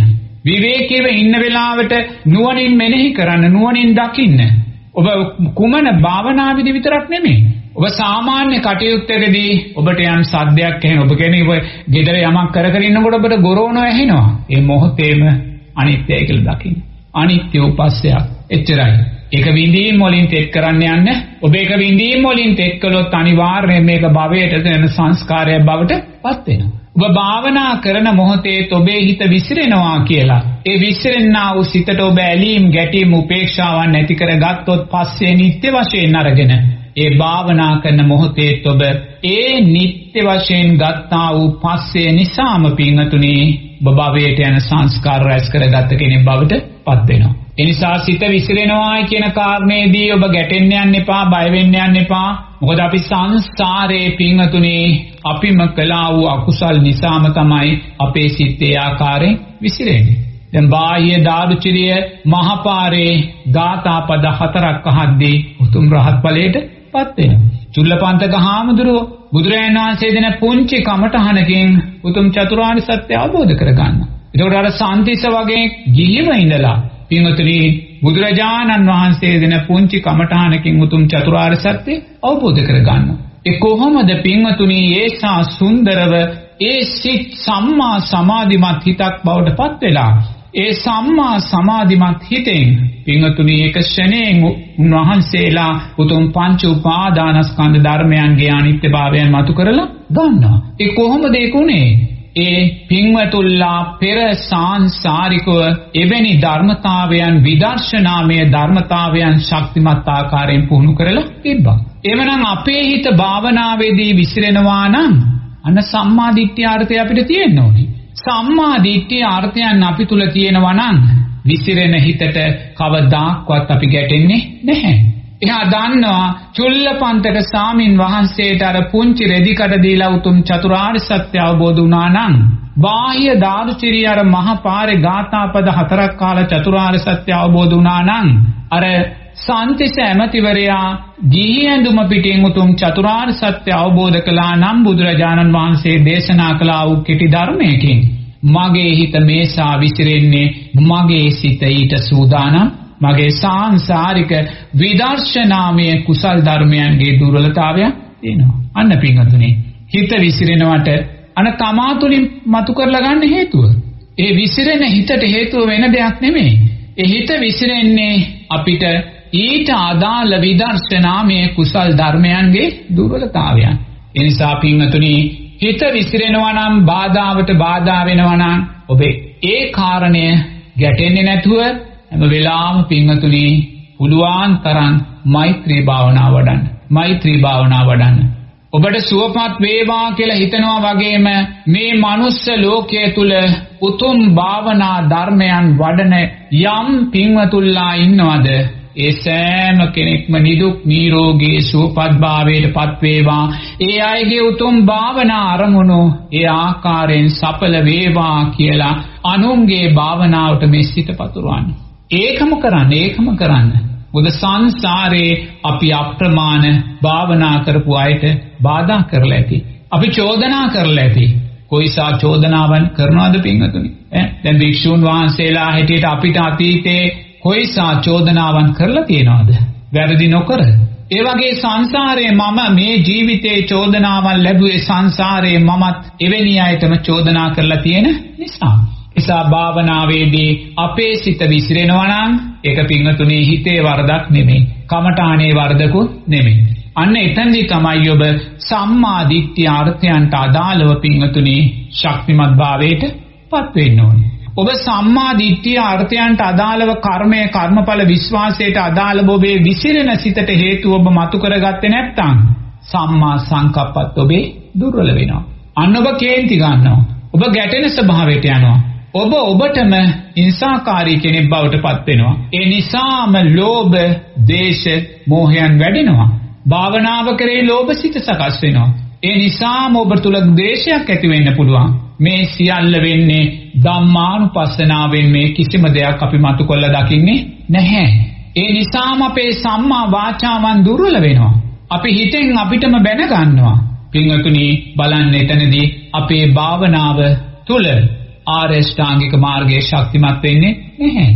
විවේකීව ඉන්න වෙලාවට නුවණින් මෙනෙහි කරන්න නුවණින් දකින්න. ඔබ කුමන භාවනා විදි විතරක් නෙමෙයි. ඔබ සාමාන්‍ය කටයුත්තකදී ඔබට යම් සද්දයක් ඇහෙන ඔබ කියන්නේ ඔබ ගෙදර යමක් කර කර ඉන්නකොට ඔබට ගොරෝණෝ ඇහෙනවා. ඒ මොහොතේම අනිත්‍යයි කියලා දකින්න. අනිත්‍ය උපස්සයක්. එච්චරයි. ඒක විඳීම් වලින් තෙත් කරන්න යන්න. ඔබ ඒක විඳීම් වලින් තෙත් කළොත් අනිවාර්යයෙන් මේක භවයට දෙන සංස්කාරයක් බවට පත් වෙනවා. ඔබ භාවනා කරන මොහොතේ ඔබේ හිත විසිරෙනවා කියලා. ඒ විසිරෙන්නා වූ සිතට ඔබ ඇලීම් ගැටීම් උපේක්ෂාවන් නැති කරගත්තොත් පස්සේ නිත්‍ය වශයෙන් අරගෙන ඒ භාවනා කරන මොහොතේ ඔබ ඒ නිත්‍ය වශයෙන් ගත්තා වූ පස්සේ නිසාම පින්තුණි ඔබ භවයට යන සංස්කාර රැස් කරගත්ත කෙනෙක් බවට පත් වෙනවා. එනිසා සිත විසිරෙනවා කියන කාරණේදී ඔබ ගැටෙන්න යන්න එපා, බය වෙන්න යන්න එපා. මොකද අපි සංසාරේ පින්තුනේ අපිම කළා වූ අකුසල් නිසාම තමයි අපේ සිතේ ආකාරයෙන් විසිරෙන්නේ. දැන් බාහ්‍ය දාරුචිරිය මහපාරේ ගාථා පද හතරක් අහද්දී උතුම් රහත් ඵලයට පත් වෙනවා. චුල්ලපන්තක හාමුදුරුව බුදුරජාණන් වහන්සේ දෙන පුංචි කමඨහනකින් උතුම් චතුරාර්ය සත්‍ය අවබෝධ කරගන්නවා. ඒකට අර සාන්තිස වගේ ගිහිව ඉඳලා පින්වතුනි බුදුරජාණන් වහන්සේ දෙන පුංචි කමඨහනකින් උතුම් චතුරාර්ය සත්‍ය අවබෝධ කරගන්නවා. ඒ කොහොමද පින්වතුනි ඒසා සුන්දරව ඒ සිත් සම්මා සමාධිමත් හිතක් බවට පත් වෙලා ඒ සම්මා සමාධිමත් හිතෙන් පින්වතුනි එක ෂණයෙන් උන්වහන්සේලා උතුම් පංච උපාදානස්කන්ධ ධර්මයන්ගේ අනිත්‍යභාවයන් මතු කරලා ගන්නවා. ඒ කොහොමද ඒක උනේ? ඒ පින්වතුල්ලා පෙර සාංසාරිකව එවැනි ධර්මතාවයන් විදර්ශනාමය ධර්මතාවයන් ශක්තිමත් ආකාරයෙන් පුහුණු කරලා තිබ්බා. එවනම් අපේ හිත භාවනාවේදී විසිරෙනවා නම් අන්න සම්මා දිට්ඨිය අර්ථය අපිට තියෙන්න ඕනේ. සම්මා දිට්ඨිය අර්ථයන් අපි තුල තියෙනවා නම් විසිරෙන හිතට කවදාක්වත් අපි ගැටෙන්නේ නැහැ. එහා දන්නවා චුල්ලපන්තක සාමින් වහන්සේට අර පුංචි රෙදි කඩ දීලා උතුම් චතුරාර්ය සත්‍ය අවබෝධ වුණා නම් බාහ්‍ය දාරුචිරිය අර මහ පාරේ ගාථාපද හතරක් කාලා චතුරාර්ය සත්‍ය අවබෝධ වුණා නම් අර සාන්තිස ඇමතිවරයා ගිහි ඇඳුම පිටින් උතුම් චතුරාර්ය සත්‍ය අවබෝධ කළා නම් බුදුරජාණන් වහන්සේ දේශනා කළා වූ කෙටි ධර්මයකින් මගේ හිත මේසා විසිරෙන්නේ මගේ සිත ඊට සූදානම් මගේ සාංශාරික විදර්ශනාමය කුසල් ධර්මයන්ගේ දුර්වලතාවය තියෙනවා. අන්න පින්වතුනි හිත විසිරෙනවට අන තමා තුලින් මතු කරලා ගන්න හේතුව. ඒ විසිරෙන හිතට හේතුව වෙන දෙයක් නෙමෙයි. ඒ හිත විසිරෙන්නේ අපිට ඊට අදාළ විදර්ශනාමය කුසල් ධර්මයන්ගේ දුර්වලතාවයන්. ඒ නිසා පින්වතුනි හිත විසිරෙනවා නම් බාධාවට බාධා වෙනවා නම් ඔබේ ඒ කාරණය ගැටෙන්නේ නැතුව හැම වෙලාවම පින්වතුනි පුළුවන් තරම් මෛත්‍රී භාවනාව වඩන්න. මෛත්‍රී භාවනාව වඩන්න. ඔබට සුවපත් වේවා කියලා හිතනවා වගේම මේ මනුස්ස ලෝකයේ තුල උතුම් භාවනා ධර්මයන් වඩන යම් පින්වතුල්ලා ඉන්නවද ඒ සෑම කෙනෙක්ම නිදුක් නිරෝගී සුවපත් භාවයට පත් වේවා ඒ අයගේ උතුම් භාවනා අරමුණු ඒ ආකාරයෙන් සඵල වේවා කියලා අනුන්ගේ භාවනාවට මේ සිත පතුරවන්නේ ඒකම කරන්න ඒකම කරන්න. බුද සංසාරේ අපි අප්‍රමාණ භාවනා කරපු අයට බාධා කරලා ඇති. අපි චෝදනා කරලා ඇති. කොයිසා චෝදනාවන් කරනවද පින්වතුනි? ඈ දැන් භික්ෂුන් වහන්සේලා හැටියට අපිට අතීතේ කොයිසා චෝදනාවන් කරලා තියෙනවද? වැරදි නොකර. ඒ වගේ සංසාරයේ මම මේ ජීවිතේ චෝදනාවන් ලැබුවේ සංසාරයේ මමත් එවැනි අයටම චෝදනා කරලා තියෙන නිසා. නිසා භාවනාවේදී අපේ සිත විසිරෙනවා නම් ඒක පිංගතුනේ හිතේ වරදක් නෙමෙයි. කමඨානේ වරදකුත් නෙමෙයි. අන්න එතනදී තමයි ඔබ සම්මා දිට්ඨිය අර්ථයන්ට අදාළව පිංගතුනේ ශක්තිමත් භාවයට පත් වෙන්න ඕනේ. ඔබ සම්මා දිට්ඨිය අර්ථයන්ට අදාළව කර්මය කර්මඵල විශ්වාසයට අදාළව ඔබේ විසිරෙන සිතට හේතුව ඔබ මතු කරගත්තේ නැත්නම් සම්මා සංකප්පත් ඔබේ දුර්වල වෙනවා. අන්න ඔබ කේන්ති ගන්නවා. ඔබ ගැටෙන ස්වභාවයට යනවා. ඔබ ඔබටම හිංසාකාරී කෙනෙක් බවට පත් වෙනවා. ඒ නිසාම ලෝභ, දේශ, මෝහයන් වැඩෙනවා. භාවනාව කරේ ලෝභ සිත සකස් වෙනවා. ඒ නිසාම ඔබ තුල ද්වේෂයක් ඇති වෙන්න පුළුවන්. මේ සියල්ල වෙන්නේ ධම්මානුපස්සනාවෙන් මේ කිසිම දෙයක් අපි මතු කරලා දකින්නේ නැහැ. ඒ නිසාම අපේ සම්මා වාචාවන් දුර්වල වෙනවා. අපි හිතෙන් අපිටම බැන ගන්නවා. පින්වතුනි බලන්න එතනදී අපේ භාවනාව තුල ආරේෂ්ඨාංගික මාර්ගයේ ශක්තිමත් වෙන්නේ නැහැ.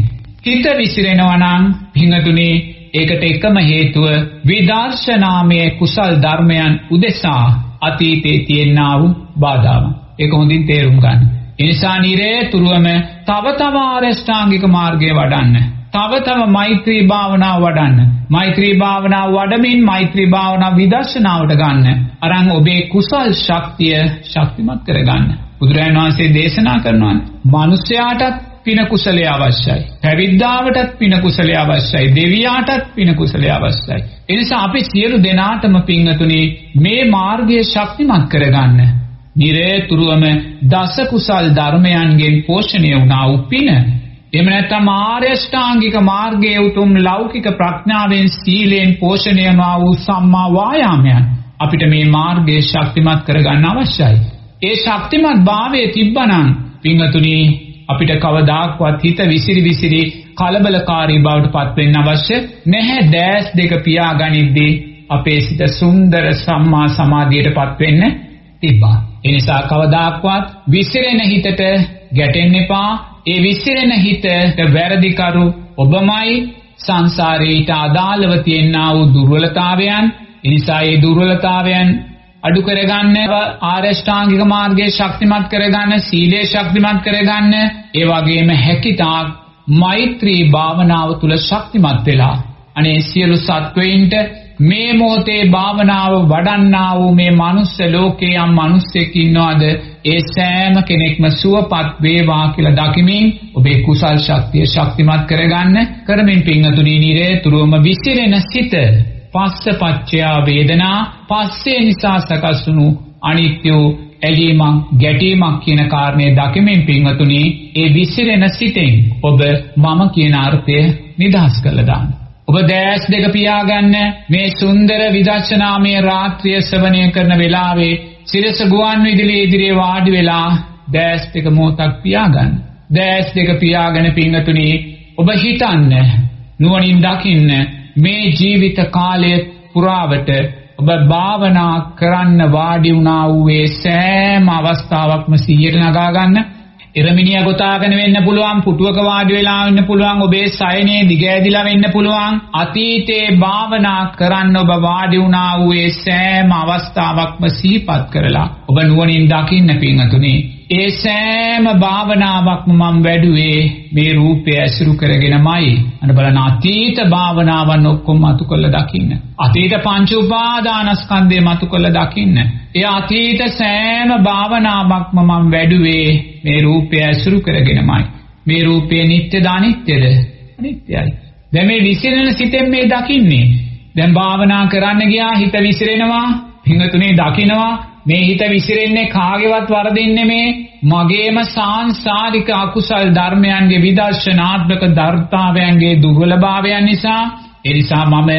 හිත විසිරෙනවා නම් පින්වතුනි ඒකට එකම හේතුව විදර්ශනාමය කුසල් ධර්මයන් උදෙසා අතීතයේ තියෙනා වූ බාධාවන්. ඒක හොඳින් තේරුම් ගන්න. ඒ නිසා නිරේතුරුවම තව තව ආරෂ්ඨාංගික මාර්ගය වඩන්න. තව තව මෛත්‍රී භාවනාව වඩන්න. මෛත්‍රී භාවනාව වඩමින් මෛත්‍රී භාවනාව විදර්ශනාවට ගන්න. අරන් ඔබේ කුසල් ශක්තිය ශක්තිමත් කරගන්න. බුදුරජාණන් වහන්සේ දේශනා කරනවා. මිනිස්යාටත් පින කුසලයේ අවශ්‍යයි. පැවිද්දාවටත් පින කුසලයේ අවශ්‍යයි. දෙවියාටත් පින කුසලයේ අවශ්‍යයි. ඒ නිසා අපි සියලු දෙනාටම පින්තුනි මේ මාර්ගය ශක්තිමත් කරගන්න. නිරේතුරුවම දස කුසල් ධර්මයන්ගෙන් පෝෂණය වුණා වූ පින එහෙම නැත්නම් ආර්යෂ්ටාංගික මාර්ගයේ උතුම් ලෞකික ප්‍රඥාවෙන් සීලෙන් පෝෂණය වුණා වූ සම්මා වායාමයන් අපිට මේ මාර්ගය ශක්තිමත් කරගන්න අවශ්‍යයි. ඒ ශක්තිමත් භාවයේ තිබ්බනම් පින්තුනි අපිට කවදාක්වත් හිත විසිරි විසිරි කලබලකාරී බවට පත් වෙන්න අවශ්‍ය නැහැ දැස් දෙක පියාගනිද්දී අපේ සිත සුන්දර සම්මා සමාධියට පත් වෙන්න තිබ්බා. ඒ නිසා කවදාක්වත් විසිරෙන හිතට ගැටෙන්න එපා. ඒ විසිරෙන හිතට වැරදිකරු ඔබමයි සංසාරේට අදාළව තියෙනා වූ දුර්වලතාවයන්. ඒ නිසා මේ දුර්වලතාවයන් අඩු කරගන්න ආරෂ්ඨාංගික මාර්ගයේ ශක්තිමත් කරගන්න සීලය ශක්තිමත් කරගන්න. ඒ වගේම හැකිතාක් මෛත්‍රී භාවනාව තුල ශක්තිමත් වෙලා. අනේ සියලු සත්වයින්ට මේ මොහොතේ භාවනාව වඩන්නා වූ මේ මනුස්ස ලෝකේ යම් මිනිස්සෙක් ඉන්නවද? ඒ සෑම කෙනෙක්ම සුවපත් වේවා කියලා දකිමින් ඔබේ කුසල් ශක්තිය ශක්තිමත් කරගන්න. කරමින් පිංගතුණී නිරේතුරුවම විසිරෙන සිත පස්ස පච්චයා වේදනා පස්සේ නිසා සකස් වුණු අනිත්‍ය ඇලීමක් ගැටීමක් කියන කාරණේ දකිමින් පින්වතුනි ඒ විසිරෙන සිතෙන් ඔබ මම කියන අර්ථය නිදහස් කරලා දාන්න. ඔබ දැස් දෙක පියාගන්න මේ සුන්දර විදර්ශනාමය රාත්‍රිය ශ්‍රවණය කරන වෙලාවේ සිරස ගුවන් විදුලිය ඉදිරියේ වාඩි වෙලා දැස් දෙක මොහොතක් පියාගන්න. දැස් දෙක පියාගෙන පින්වතුනි ඔබ හිතන්න නුවණින් දකින්න මේ ජීවිත කාලය පුරාවට ඔබ භාවනා කරන්න වාඩි වුණා වූ ඒ සෑම අවස්ථාවක්ම සිහියට නගා ගන්න. එරමිනිය ගොතාගෙන වෙන්න පුළුවන්, පුටුවක වාඩි වෙලා වෙන්න පුළුවන්, ඔබේ සයනේ දිගෑදිලා වෙන්න පුළුවන්. අතීතේ භාවනා කරන්න ඔබ වාඩි වුණා වූ ඒ සෑම අවස්ථාවක්ම සිහිපත් කරලා ඔබ නුවණින් දකින්න පින්තුනේ ඒ සෑම භාවනාවක්ම මම වැඩුවේ මේ රූපය ඇසුරු කරගෙනමයි. අන්න බලන්න අතීත භාවනාවන් ඔක්කොම මතු කරලා දකින්න. අතීත පංච උපාදානස්කන්ධය මතු කරලා දකින්න. ඒ අතීත සෑම භාවනාවක්ම මම වැඩුවේ මේ රූපය ඇසුරු කරගෙනමයි. මේ රූපය නිට්ටයද අනිත්‍යද? අනිත්‍යයි. දැන් මේ විසිරෙන සිතෙන් මේ දකින්නේ. දැන් භාවනා කරන්න ගියා හිත විසිරෙනවා. හිඟතුනේ දකින්නවා මේ හිත විසිරෙන්නේ කාගේවත් වරදින්නේ මේ මගේම සාංශාරික අකුසල් ධර්මයන්ගේ විදර්ශනාත්මක ධර්තාවයන්ගේ දුර්වලභාවයන් නිසා. ඒ නිසා මම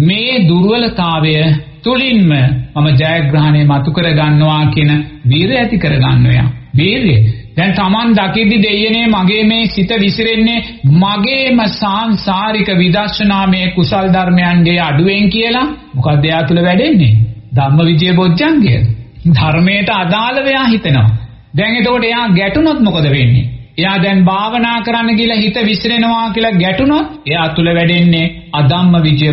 මේ දුර්වලතාවය තුලින්ම මම ජයග්‍රහණය මතු කර ගන්නවා කියන වීරය ඇති කර ගන්නවා වීරය. දැන් Taman දකිද්දි දෙයනේ මගේ මේ සිත විසිරෙන්නේ මගේම සාංශාරික විදර්ශනාමය කුසල් ධර්මයන්ගේ අඩුවෙන් කියලා. මොකක්ද එයා තුල වැඩෙන්නේ? ධම්මවිජය බොජ්ජංගය. ධර්මයට අදාළව එයා හිතනවා. දැන් එතකොට එයා ගැටුනොත් මොකද වෙන්නේ? එයා දැන් භාවනා කරන්න කියලා හිත විසිරෙනවා කියලා ගැටුනොත් එයා තුල වැඩෙන්නේ අධම්ම විජය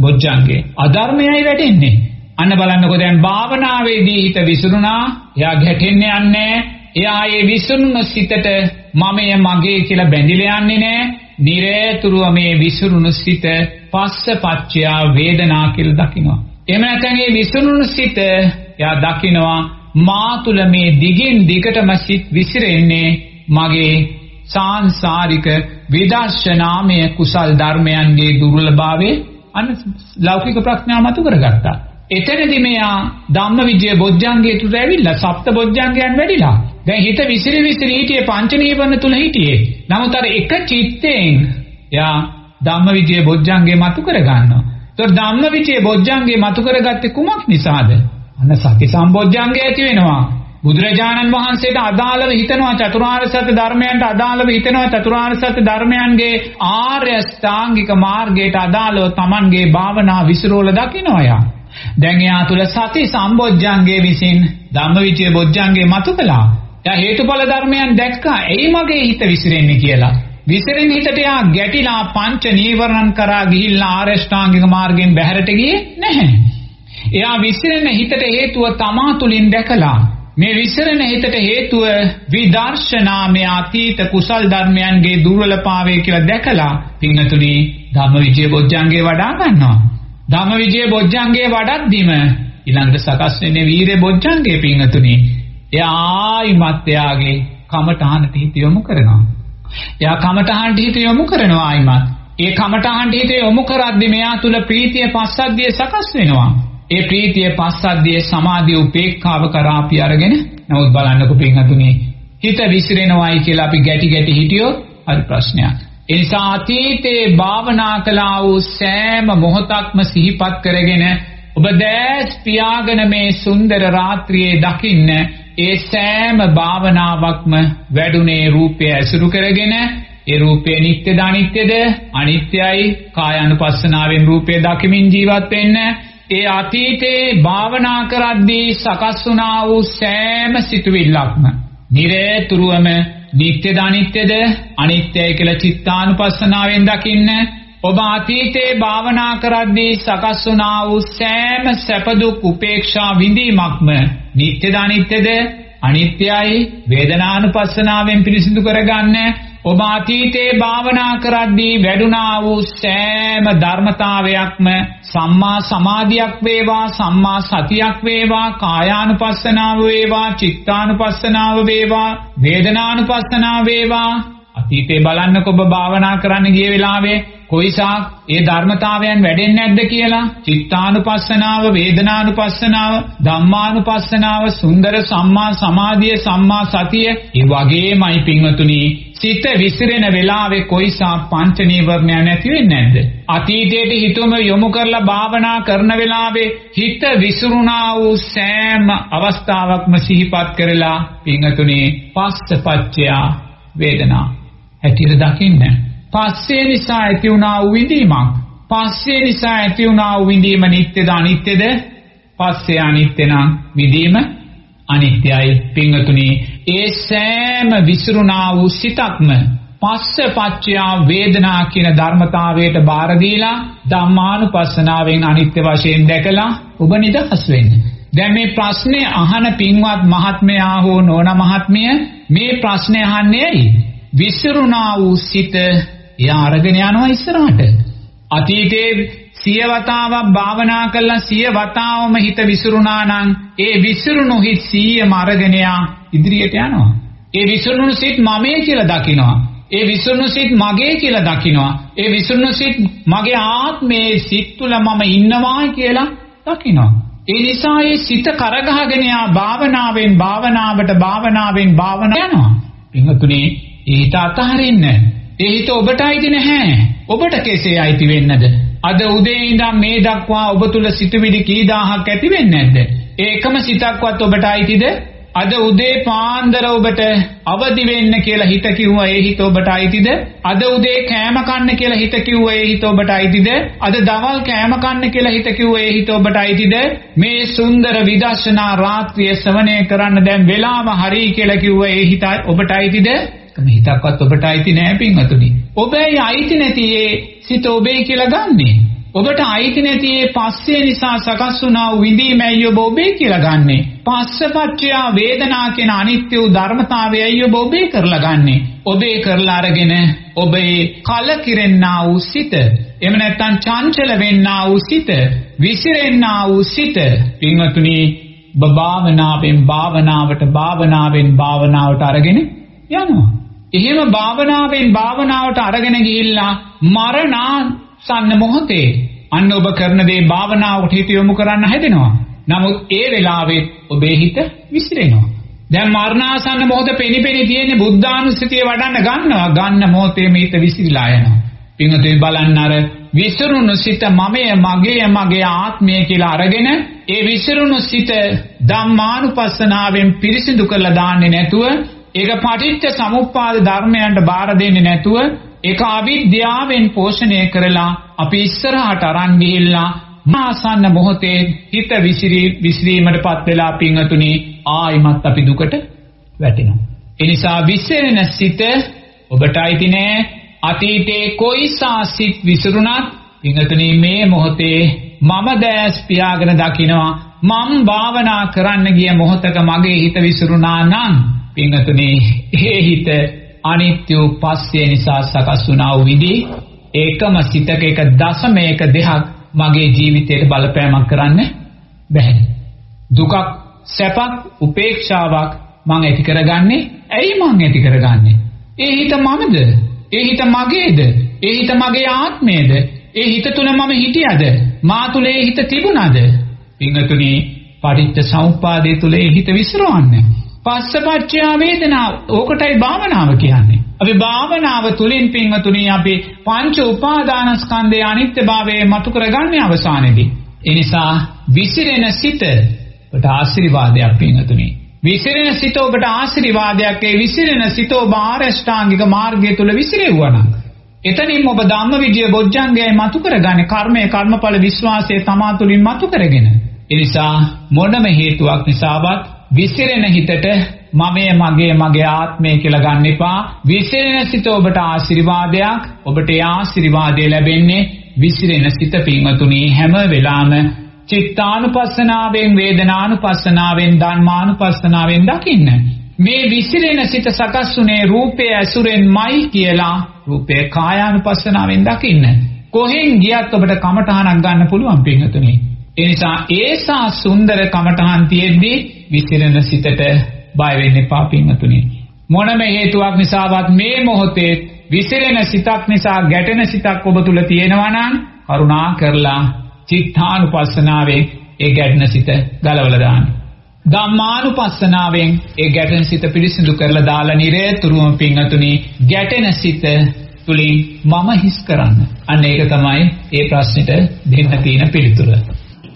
බොජ්ජංගේ. අධර්මයයි වැඩෙන්නේ. අන්න බලන්නකෝ දැන් භාවනාවේදී හිත විසිරුණා. එයා ගැටෙන්නේ නැහැ. එයා ඒ විසිරුණු සිතට මමය මගේ කියලා බැඳිලා යන්නේ නැහැ. නිරේතුරුව මේ විසිරුණු සිත පස්ස පච්චයා වේදනා කියලා දකිනවා. එහෙම නැත්නම් මේ විසුණුණු සිත එයා දකිනවා මා තුල මේ දිගින් දිගටම සිත් විසිරෙන්නේ මගේ සාංශාරික විදර්ශනාමය කුසල් ධර්මයන්ගේ දුර්වලභාවයේ අන්න ලෞකික ප්‍රඥාව මතු කරගත්තා. එතනදී මෙයා ධම්මවිජය බොජ්ජංගයේ තුර ඇවිල්ලා සප්ත බොජ්ජංගයන් වැඩිලා. දැන් හිත විසිරි විසිරි හිටියේ පංච නීවරණ තුල හිටියේ. නමුත් අර එක චිත්තයෙන් එයා ධම්මවිජය බොජ්ජංගේ මතු කරගන්නවා. ඒතර ධම්මවිචේ බොජ්ජංගේ මතු කරගත්තේ කුමක් නිසාද? අන්න සති සම්බොජ්ජංගය ඇති වෙනවා. බුදුරජාණන් වහන්සේට අදාළව හිතනවා චතුරාර්ය සත්‍ය ධර්මයන්ට අදාළව හිතනවා චතුරාර්ය සත්‍ය ධර්මයන්ගේ ආර්ය ශ්‍රාංගික මාර්ගයට අදාළව Tamanගේ භාවනා විසිරෝල දකින්නවා යා. දැන් එයා තුල සති සම්බොජ්ජංගේ විසින් ධම්මවිචේ බොජ්ජංගේ මතු කළා. එයා හේතුඵල ධර්මයන් දැක්කා. එයි මගේ හිත විසිරෙන්නේ කියලා. විසිරෙන හිතට යා ගැටිලා පංච නීවරණන් කරා ගිහිල්ලා ආරෂ්ඨාංගික මාර්ගයෙන් බැහැරට ගියේ නැහැ. එයා විසිරෙන හිතට හේතුව තමා තුලින් දැකලා මේ විසිරෙන හිතට හේතුව විදර්ශනාමය අතීත කුසල් ධර්මයන්ගේ දුර්වලභාවය කියලා දැකලා පින්නතුනි ධම්මවිජය බොජ්ජංගේ වඩා ගන්නවා. ධම්මවිජය බොජ්ජංගේ වඩද්දිම ඊළඟට සකස් වෙන්නේ වීරේ බොජ්ජංගේ පින්නතුනි. එයා ආයිමත් එයාගේ කමඨානට හිත යොමු කරනවා. එයා කමඨහන් හිත යොමු කරනවා ආයිමත්. ඒ කමඨහන් හිත යොමු කරද්දි මෙයා තුල ප්‍රීතිය පස්සද්ධිය සකස් වෙනවා. ඒ ප්‍රීතිය පස්සද්ධිය සමාධිය උපේක්ඛාව කරා අපි අරගෙන නමුත් බලන්නකො පින්හතුනේ හිත විසිරෙනවයි කියලා අපි ගැටි ගැටි හිටියොත් හරි ප්‍රශ්නයක්. ඒ නිසා අතීතේ භාවනා කළා වූ සෑම මොහොතක්ම සිහිපත් කරගෙන ඔබ දැස් පියාගෙන මේ සුන්දර රාත්‍රියේ දකින්න ඒ සෑම භාවනාවක්ම වැඩුණේ රූපය ඇසුරු කරගෙන ඒ රූපය නිට්ටයද අනිත්‍යද? අනිත්‍යයි. කාය අනුපස්සනාවෙන් රූපය දකිමින් ජීවත් වෙන්න. ඒ අතීතේ භාවනා කරද්දී සකස් වුණා වූ සෑම සිතුවිල්ලක්ම නිරේතුරුවම නිට්ටයද අනිත්‍යද? අනිත්‍යයි කියලා චිත්තානුපස්සනාවෙන් දකින්න. ඔබ අතීතේ භාවනා කරද්දී සකස් වුණා වූ සෑම සැප දුක් උපේක්ෂා විඳීමක්ම නිත්‍යද අනිත්‍යද අනිත්‍යයි. වේදනානුපස්සනාවෙන් පිරිසිදු කරගන්න. ඔබ අතීතේ භාවනා කරද්දී වැඩුණා වූ සෑම ධර්මතාවයක්ම සම්මා සමාධියක් වේවා සම්මා සතියක් වේවා කායානුපස්සනාව වේවා චිත්තානුපස්සනාව වේවා වේදනානුපස්සනාව වේවා. අතීතේ බලන්නකො ඔබ භාවනා කරන්න ගිය වෙලාවේ කොයිසාක් ඒ ධර්මතාවයන් වැඩෙන්නේ නැද්ද කියලා? චිත්තානුපස්සනාව වේදනානුපස්සනාව ධම්මානුපස්සනාව සුන්දර සම්මා සමාධිය සම්මා සතිය ඒ වගේමයි පින්වතුනි. සිත විසිරෙන වෙලාවේ කොයිසා පංච නීවරණය නැති වෙන්නේ නැද්ද? අතීතයට හිතම යොමු කරලා භාවනා කරන වෙලාවේ හිත විසිරුණා වූ සෑම අවස්ථාවක්ම සිහිපත් කරලා පින්වතුනි පස්සපච්චය වේදනා හැටියට දකින්න. පස්සේ නිසා ඇති වුණා වූ විඳීමක්. පස්සේ නිසා ඇති වුණා වූ විඳීම නිට්ටයද අනිත්‍යද? පස්සේ අනිත්‍ය නම් විඳීම අනිත්‍යයි. පින්වතුනි, ඒ සෑම විසිරුණා වූ සිතක්ම පස්ස පච්චයා වේදනා කියන ධර්මතාවයට බාර දීලා ධම්මානුපස්සනාවෙන් අනිත්‍ය වශයෙන් දැකලා ඔබ නිදහස් වෙන්න. දැන් මේ ප්‍රශ්නේ අහන පින්වත් මහත්මයා හෝ නෝන මහත්මිය මේ ප්‍රශ්නේ අහන්නේ ඇයි? විසිරුණා වූ සිත එයා අරගෙන යනවා ඉස්සරහට. අතීතයේ සිය වතාවක් භාවනා කළා සිය වතාවම හිත විසිරුණා නම් ඒ විසිරුණු හිත් සියම අරගෙන ඉදිරියට යනවා. ඒ විසිරුණු සිත් මමේ කියලා දකිනවා. ඒ විසිරුණු සිත් මගේ කියලා දකිනවා. ඒ විසිරුණු සිත් මගේ ආත්මයේ සිත් තුළ මම ඉන්නවා කියලා දකිනවා. ඒ නිසා ඒ සිත කරගහගෙන යා භාවනාවෙන් භාවනාවට භාවනාවෙන් භාවනා යනවා. පින්තුනේ ඊට අතහරින්න ඒ හිත ඔබට අයිති නැහැ. ඔබට කෙසේ අයිති වෙන්නද? අද උදේ ඉඳන් මේ දක්වා ඔබ තුල සිතුවිලි කී දහහක් ඇති වෙන්නේ නැද්ද? ඒකම සිතක්වත් ඔබට අයිතිද? අද උදේ පාන්දර ඔබට අවදි වෙන්න කියලා හිත කිව්වා ඒ හිත ඔබට අයිතිද? අද උදේ කෑම කන්න කියලා හිත කිව්වා ඒ හිත ඔබට අයිතිද? අද දවල් කෑම කන්න කියලා හිත කිව්වා ඒ හිත ඔබට අයිතිද? මේ සුන්දර විදර්ශනා රාත්‍රිය ශ්‍රවණය කරන්න දැන් වෙලාව හරි කියලා කිව්වා ඒ හිත ඔබට අයිතිද? එකම හිතක්වත් ඔබට අයිති නෑ පින්වතුනි. ඔබයි අයිති නැති ඒ සිත ඔබේ කියලා ගන්නෙ. ඔබට අයිති නැති ඒ පස්සේ නිසා සකස් වුණා වූ විඳීමයි ඔබ ඔබේ කියලා ගන්නෙ. පස්සපච්චය වේදනා කියන අනිත්‍ය වූ ධර්මතාවයයි ඔබ ඔබේ කරලා ගන්නෙ. ඔබේ කරලා අරගෙන ඔබේ කලකිරෙන්නා වූ සිත එහෙම නැත්නම් චංචල වෙන්නා වූ සිත විසිරෙන්නා වූ සිත පින්වතුනි භාවනාවෙන් භාවනාවට භාවනාවෙන් භාවනාවට අරගෙන යනවා. එහෙම භාවනාවෙන් භාවනාවට අරගෙන ගිහිල්ලා මරණාසන්න මොහොතේ අන්න ඔබ කරන දේ භාවනාවට හිත යොමු කරන්න හැදෙනවා. නමුත් ඒ වෙලාවෙත් ඔබේ හිත විසිරෙනවා. දැන් මරණාසන්න මොහොත පෙනිපෙනි තියෙන්නේ බුද්ධානුස්සතිය වඩන්න ගන්නවා. ගන්න මොහොතේ මේත විසිරීලා යනවා. පින්වතුනි බලන්න අර විසිරුණු සිත මමය මගේ මගේ ආත්මය කියලා අරගෙන ඒ විසිරුණු සිත ධම්මානුපස්සනාවෙන් පිරිසිදු කරලා දාන්නේ නැතුව ඒක පටිච්ච සමුප්පාද ධර්මයන්ට බාර දෙන්නේ නැතුව ඒක අවිද්‍යාවෙන් පෝෂණය කරලා අපි ඉස්සරහට අරන් ගිහිල්ලා මාසන්න මොහොතේ හිත විසිරී විසිරීමටපත් වෙලා පිංගතුනි ආයිමත් අපි දුකට වැටෙනවා. ඒ නිසා විසිරෙන සිත ඔබට අයිති නෑ අතීතේ කොයිසා සිත් විසිරුණත් පිංගතුනි මේ මොහොතේ මම දැස් පියාගෙන දකිනවා මම භාවනා කරන්න ගිය මොහොතක මගේ හිත විසිරුණා නම් පින්තුනේ ඒ හිත අනිත්‍ය පස්සේ නිසා සකස් වුණා වූ විදි ඒකම සිතක එක දශමයක දෙහක් මගේ ජීවිතයට බලපෑමක් කරන්න බැහැ. දුකක් සැපක් උපේක්ෂාවක් මං ඇති කරගන්නේ ඇයි මං ඇති කරගන්නේ? ඒ හිත මමද? ඒ හිත මගේද? ඒ හිත මගේ ආත්මයේද? ඒ හිත තුල මම හිටියද? මා තුල ඒ හිත තිබුණාද? පින්තුනි පටිච්ච සමුප්පාදයේ තුල ඒ හිත විසිරවන්නේ. පස්සපච්චයා වේදනාව. ඕකටයි භාවනාව කියන්නේ. අපි භාවනාව තුලින් පින්වතුනි අපි පංච උපාදානස්කන්ධයේ අනිත්‍යභාවය මතු කරගන්නේ අවසානයේදී. ඒ නිසා විසිරෙන සිත ඔබට ආශිර්වාදයක් පින්වතුනි. විසිරෙන සිත ඔබට ආශිර්වාදයක් ඒ විසිරෙන සිත ඔබ ආරෂ්ඨාංගික මාර්ගය තුල විසිරෙව්වා නම් එතනින් ඔබ ධම්මවිජය බොජ්ජංගයයි මතු කරගන්නේ කර්මය කර්මඵල විශ්වාසය තමා තුලින් මතු කරගෙන. ඒ නිසා මොනම හේතුවක් නිසාවත් විසිරෙන හිතට මමය මගේ මගේ ආත්මය කියලා ගන්න එපා. විසිරෙන සිත ඔබට ආශිර්වාදයක්. ඔබට ඒ ආශිර්වාදය ලැබෙන්නේ විසිරෙන සිත පින්වතුනි හැම වෙලාවෙම චිත්තානුපස්සනාවෙන් වේදනානුපස්සනාවෙන් ධම්මානුපස්සනාවෙන් දකින්න. මේ විසිරෙන සිත සකස් වුනේ රූපය ඇසුරෙන්මයි කියලා රූපේ කායානුපස්සනාවෙන් දකින්න. කොහෙන් ගියත් ඔබට කමඨහනක් ගන්න පුළුවන් පින්වතුනි. ඒ නිසා ඒසා සුන්දර කමඨහන් තියෙද්දි විසිරෙන සිතට බය වෙන්න එපා පින්වතුනි. මොනම හේතුවක් නිසාවත් මේ මොහොතේ විසිරෙන සිතක් නිසා ගැටෙන සිතක් ඔබ තුල තියෙනවා නම් කරුණා කරලා චිත්තානුපස්සනාවෙන් ඒ ගැටෙන සිත ගලවලා දාන්න. ධම්මානුපස්සනාවෙන් ඒ ගැටෙන සිත පිරිසිදු කරලා දාලා නිරේතුරුවම පිංගතුනි ගැටෙන සිත තුලින් මම හිස් කරන්න. අන්න ඒක තමයි ඒ ප්‍රශ්නෙට දෙන්න තියෙන පිළිතුර.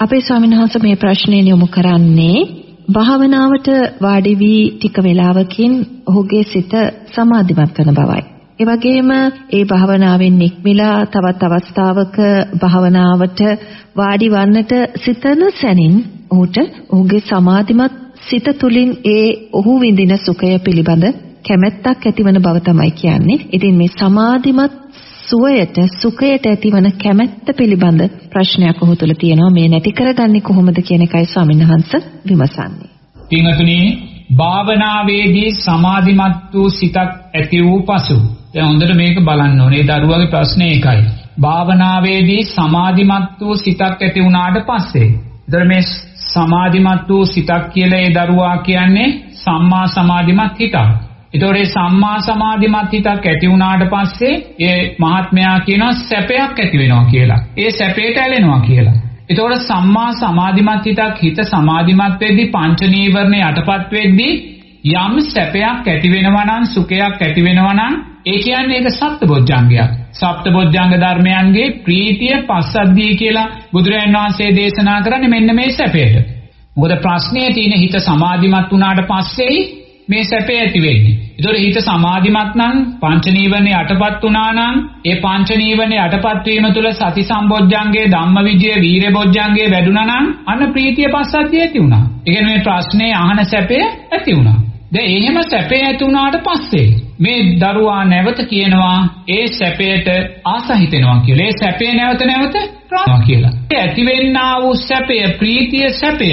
අපේ ස්වාමීන් වහන්සේ මේ ප්‍රශ්නේ යොමු කරන්නේ භාවනාවට වාඩි වී ටික වේලාවකින් ඔහුගේ සිත සමාධිමත් වන බවයි. ඒ වගේම ඒ භාවනාවෙන් නික්මිලා තවත් අවස්ථාවක භාවනාවට වාඩි වන්නට සිතන සැනින් ඔහුට ඔහුගේ සමාධිමත් සිත තුළින් ඒ ඔහු විඳින සුඛය පිළිබඳ කැමැත්තක් ඇතිවන බව තමයි කියන්නේ. ඉතින් මේ සමාධිමත් සුවයට සුඛයට ඇතිවන කැමැත්ත පිළිබඳ ප්‍රශ්නයක් ඔහු තුළ තියෙනවා. මේ නැති කරගන්නේ කොහොමද කියන එකයි ස්වාමින්වහන්සේ විමසන්නේ. පින්වතුනි භාවනාවේදී සමාධිමත් වූ සිතක් ඇති වූ පසු දැන් හොඳට මේක බලන්න ඕනේ. දරුවගේ ප්‍රශ්නේ ඒකයි. භාවනාවේදී සමාධිමත් වූ සිතක් ඇති වුණාට පස්සේ. ඒතර මේ සමාධිමත් වූ සිතක් කියලා ඒ දරුවා කියන්නේ සම්මා සමාධිමත් හිතක්. ඒතකොට මේ සම්මා සමාධිමත් හිතක් ඇති වුණාට පස්සේ ඒ මහත්මයා කියනවා සැපයක් ඇති වෙනවා කියලා. ඒ සැපේට ඇලෙනවා කියලා. ඒතකොට සම්මා සමාධිමත් හිතක් හිත සමාධිමත් වෙද්දී පංච නීවරණ යටපත් වෙද්දී යම් සැපයක් ඇති වෙනවා නම් සුඛයක් ඇති වෙනවා නම් ඒ කියන්නේ ඒක සප්තබොජ්ජංගයක්. සප්තබොජ්ජංග ධර්මයන්ගේ ප්‍රීතිය පස්සද්ධිය කියලා බුදුරජාණන් වහන්සේ දේශනා කරන්නේ මෙන්න මේ සැපයට. මොකද ප්‍රශ්නේ තියෙන හිත සමාධිමත් වුණාට පස්සේයි මේ සැපේ ඇති වෙන්නේ. ඒතකොට හිත සමාධිමත් නම් පංච නීවරණේ යටපත් වුණා නම් ඒ පංච නීවරණේ යටපත් වීම තුළ සති සම්බොජ්ජංගේ ධම්මවිජය වීරය බොජ්ජංගේ වැඩුණා නම් අන්න ප්‍රීතිය පස්සද්ධිය ඇති වුණා. ඒ කියන්නේ මේ ප්‍රශ්නේ අහන සැපේ ඇති වුණා. දැන් එහෙම සැපේ ඇති වුණාට පස්සේ මේ දරුවා නැවත කියනවා ඒ සැපයට ආස හිතෙනවා කියලා. ඒ සැපේ නැවත නැවත ප්‍රාර්ථනා කියලා. ඇතිවෙන්නා වූ සැපය ප්‍රීතිය සැපය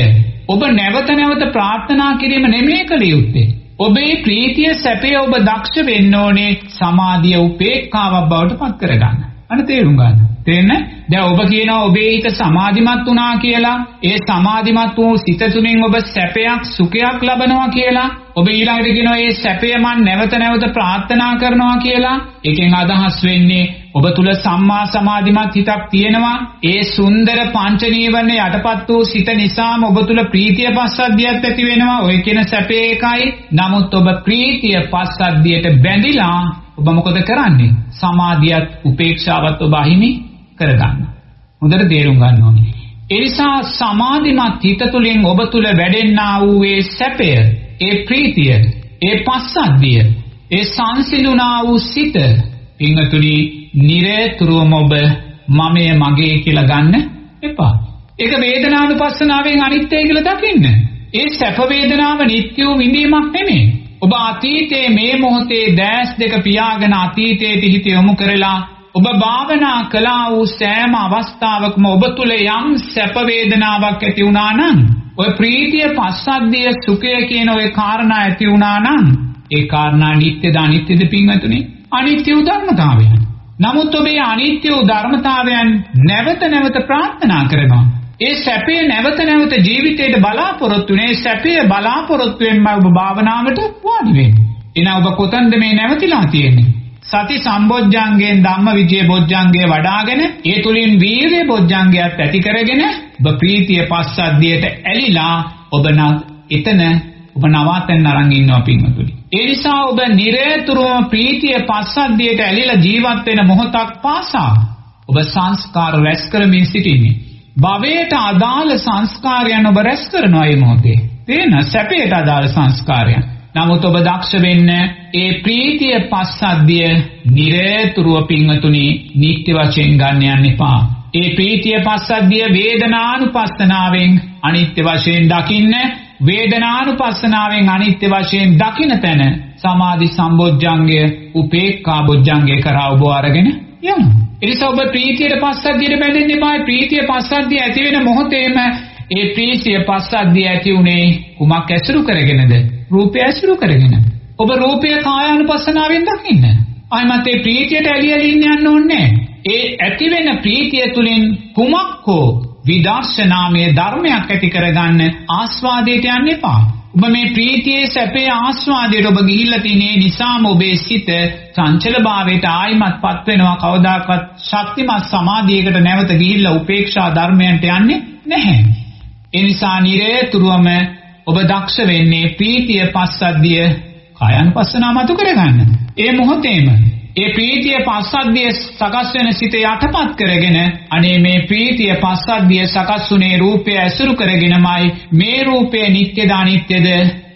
ඔබ නැවත නැවත ප්‍රාර්ථනා කිරීම නෙමෙයි කළ යුත්තේ. ඔබේ ප්‍රීතිය සැපය ඔබ දක්ෂ වෙන්න ඕනේ සමාධිය උපේක්ඛාවක් බවට පත් කරගන්න. අන්න තේරුම් ගන්න. තේරෙන්නේ? දැන් ඔබ කියනවා ඔබේ හිත සමාධිමත් වුණා කියලා. ඒ සමාධිමත් වූ සිත තුළින් ඔබ සැපයක් සුඛයක් ලබනවා කියලා. ඔබ ඊළඟට කියනවා මේ සැපය මන් නැවත නැවත ප්‍රාර්ථනා කරනවා කියලා. ඒකෙන් අදහස් වෙන්නේ ඔබ තුල සම්මා සමාධිමත් හිතක් තියෙනවා. ඒ සුන්දර පංච නීවරණ යටපත් වූ සිත නිසාම ඔබ තුල ප්‍රීතිය පස්සද්ධියක් ඇති වෙනවා. ඔය කියන සැපේ එකයි. නමුත් ඔබ ප්‍රීතිය පස්සද්ධියට බැඳිලා ඔබ මොකද කරන්නේ? සමාධියත් උපේක්ෂාවත් ඔබ අහිමි කරගන්න. හොඳට තේරුම් ගන්න ඕනේ. ඒ නිසා සමාධිමත් හිත තුළින් ඔබ තුල වැඩෙන්නා වූ ඒ සැපය, ඒ ප්‍රීතිය, ඒ පස්සද්ධිය, ඒ සංසිඳුණා වූ සිත පින්තුනි නිරේතුරුවම ඔබ මමය මගේ කියලා ගන්න එපා. ඒක වේදනානුපස්සනාවෙන් අනිත්‍යයි කියලා දකින්න. ඒ සැප වේදනාව නිට්ටය විඳීමක් නෙමෙයි. ඔබ අතීතයේ මේ මොහොතේ දැස් දෙක පියාගෙන අතීතයට හිත යොමු කරලා ඔබ භාවනා කළා වූ සෑම අවස්ථාවකම ඔබ තුල යම් සැප වේදනාවක් ඇති වුණා නම් ඔය ප්‍රීතිය පස්සද්ධිය සුඛය කියන ඔය කාරණා ඇති වුණා නම් ඒ කාරණා නිට්ටයද අනිත්‍යද පින්වතුනි? අනිත්‍ය ධර්මතාවයන්. නමුත් ඔබේ අනිත්‍ය ධර්මතාවයන් නැවත නැවත ප්‍රාර්ථනා කරනවා. ඒ සැපේ නැවත නැවත ජීවිතයට බලාපොරොත්තු වෙන සැපේ බලාපොරොත්තු වෙනම ඔබ භාවනාවට වාඩි වෙන්නේ. එන ඔබ කොතනද මේ නැවතිලා තියෙන්නේ? සති සම්බොජ්ජංගයෙන් ධම්ම විජය බොජ්ජංගය වඩාගෙන ඒ තුලින් වීර්ය බොජ්ජංගයත් ඇති කරගෙන ඔබ ප්‍රීතිය පස්සද්ධියට ඇලිලා ඔබ එතන ඔබ නවාතැන් අරන් ඉන්නවා පින්වතුනි. ඒ නිසා ඔබ නිරේතුරුවම ප්‍රීතිය පස්සද්ධියට ඇලිලා ජීවත් වෙන මොහොතක් පාසා ඔබ සංස්කාර රැස් කරමින් සිටින්නේ. භවයට අදාළ සංස්කාරයන් ඔබ රැස් කරනවා මේ මොහොතේ. තේන සැපයට අදාළ සංස්කාරයන්. නමුත් ඔබ දක්ෂ වෙන්න ඒ ප්‍රීතිය පස්සද්ධිය නිරේතුරුව පින්වතුනි නිත්‍ය වශයෙන් ගන්න යන්න එපා. ඒ ප්‍රීතිය පස්සද්ධිය වේදනානුපස්සනාවෙන් අනිත්‍ය වශයෙන් දකින්න වේදනානුපස්සනාවෙන් අනිත්‍ය වශයෙන් දකින්න තැන සමාධි සම්බොජ්ජංගය උපේක්ඛා බොජ්ජංගය කරා ඔබ අරගෙන යනවා. එනිසා ඔබ ප්‍රීතියට පස්සද්ධියට බැඳෙන්න එපා. ප්‍රීතිය පස්සද්ධිය ඇති වෙන මොහොතේම ඒ ප්‍රීතිය පස්සද්ධිය ඇති උනේ කුමක් ඇසුරු කරගෙනද? රූපය ඇසුරු කරගෙන. ඔබ රූපය කායානුපස්සනාවෙන් දකින්න. ආයිමත් ඒ ප්‍රීතියට ඇලි ඇලි ඉන්න යන්න ඕනේ ඒ ඇති වෙන ප්‍රීතිය තුලින් කුමක් හෝ විදර්ශනාමය ධර්මයක් ඇති කරගන්න ආස්වාදයට යන්න එපා. ඔබ මේ ප්‍රීතියේ සැපේ ආස්වාදයට ඔබ ගිහිල්ලා තිනේ නිසාම ඔබේ සිත චංචලභාවයට ආයිමත්පත් වෙනවා කවදාකවත් ශක්තිමත් සමාධියකට නැවත ගිහිල්ලා උපේක්ෂා ධර්මයන්ට යන්නේ නැහැ. ඒ නිසා නිරේතුරුවම ඔබ දක්ෂ වෙන්නේ ප්‍රීතිය පස්සද්ධිය කායानुපස්සනාව මතු කරගන්න. ඒ මොහොතේම ඒ ප්‍රීතිය පස්සද්ධිය සකස් වෙන සිත යටපත් කරගෙන අනේ මේ ප්‍රීතිය පස්සද්ධිය සකස් වුනේ රූපය ඇසුරු කරගෙනමයි. මේ රූපය නිට්ටයද අනිත්‍යද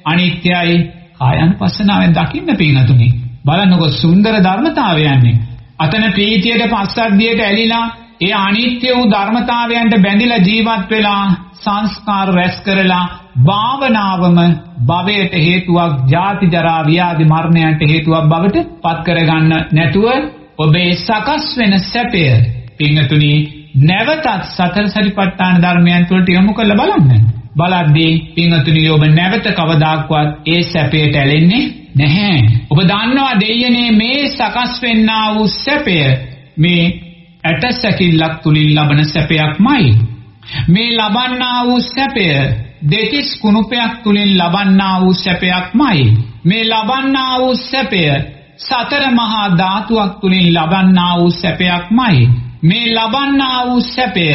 අනිත්‍යයි කායानुපස්සනාවෙන් දකින්න පිනතුනි බලන්නකො සුන්දර ධර්මතාවයන්නේ. අතන ප්‍රීතියට පස්සද්ධියට ඇලිලා ඒ අනිත්‍ය වූ ධර්මතාවයන්ට බැඳිලා ජීවත් වෙලා සංස්කාර රැස් කරලා භාවනාවම භවයට හේතුවක් ජාති ජරා ව්‍යාධි මරණයන්ට හේතුවක් බවට පත් කරගන්න නැතුව ඔබේ සකස් වෙන සැපය පින්තුනි නැවතත් සතර සරිපට්ඨාන ධර්මයන් තුළට යොමු කරලා බලන්න. බලද්දී පින්තුනි ඔබ නැවත කවදාක්වත් ඒ සැපයට ඇලෙන්නේ නැහැ. ඔබ දන්නවා දෙයනේ මේ සකස් වෙන්නා වූ සැපය මේ ඇටසැකිල්ලක් තුලින් ලබන සැපයක්මයි. මේ ලබන්නා වූ සැපය දෙතිස් කුණුපයක් තුලින් ලබන්නා වූ සැපයක්මයි. මේ ලබන්නා වූ සැපය සතර මහා ධාතුවක් තුලින් ලබන්නා වූ සැපයක්මයි. මේ ලබන්නා වූ සැපය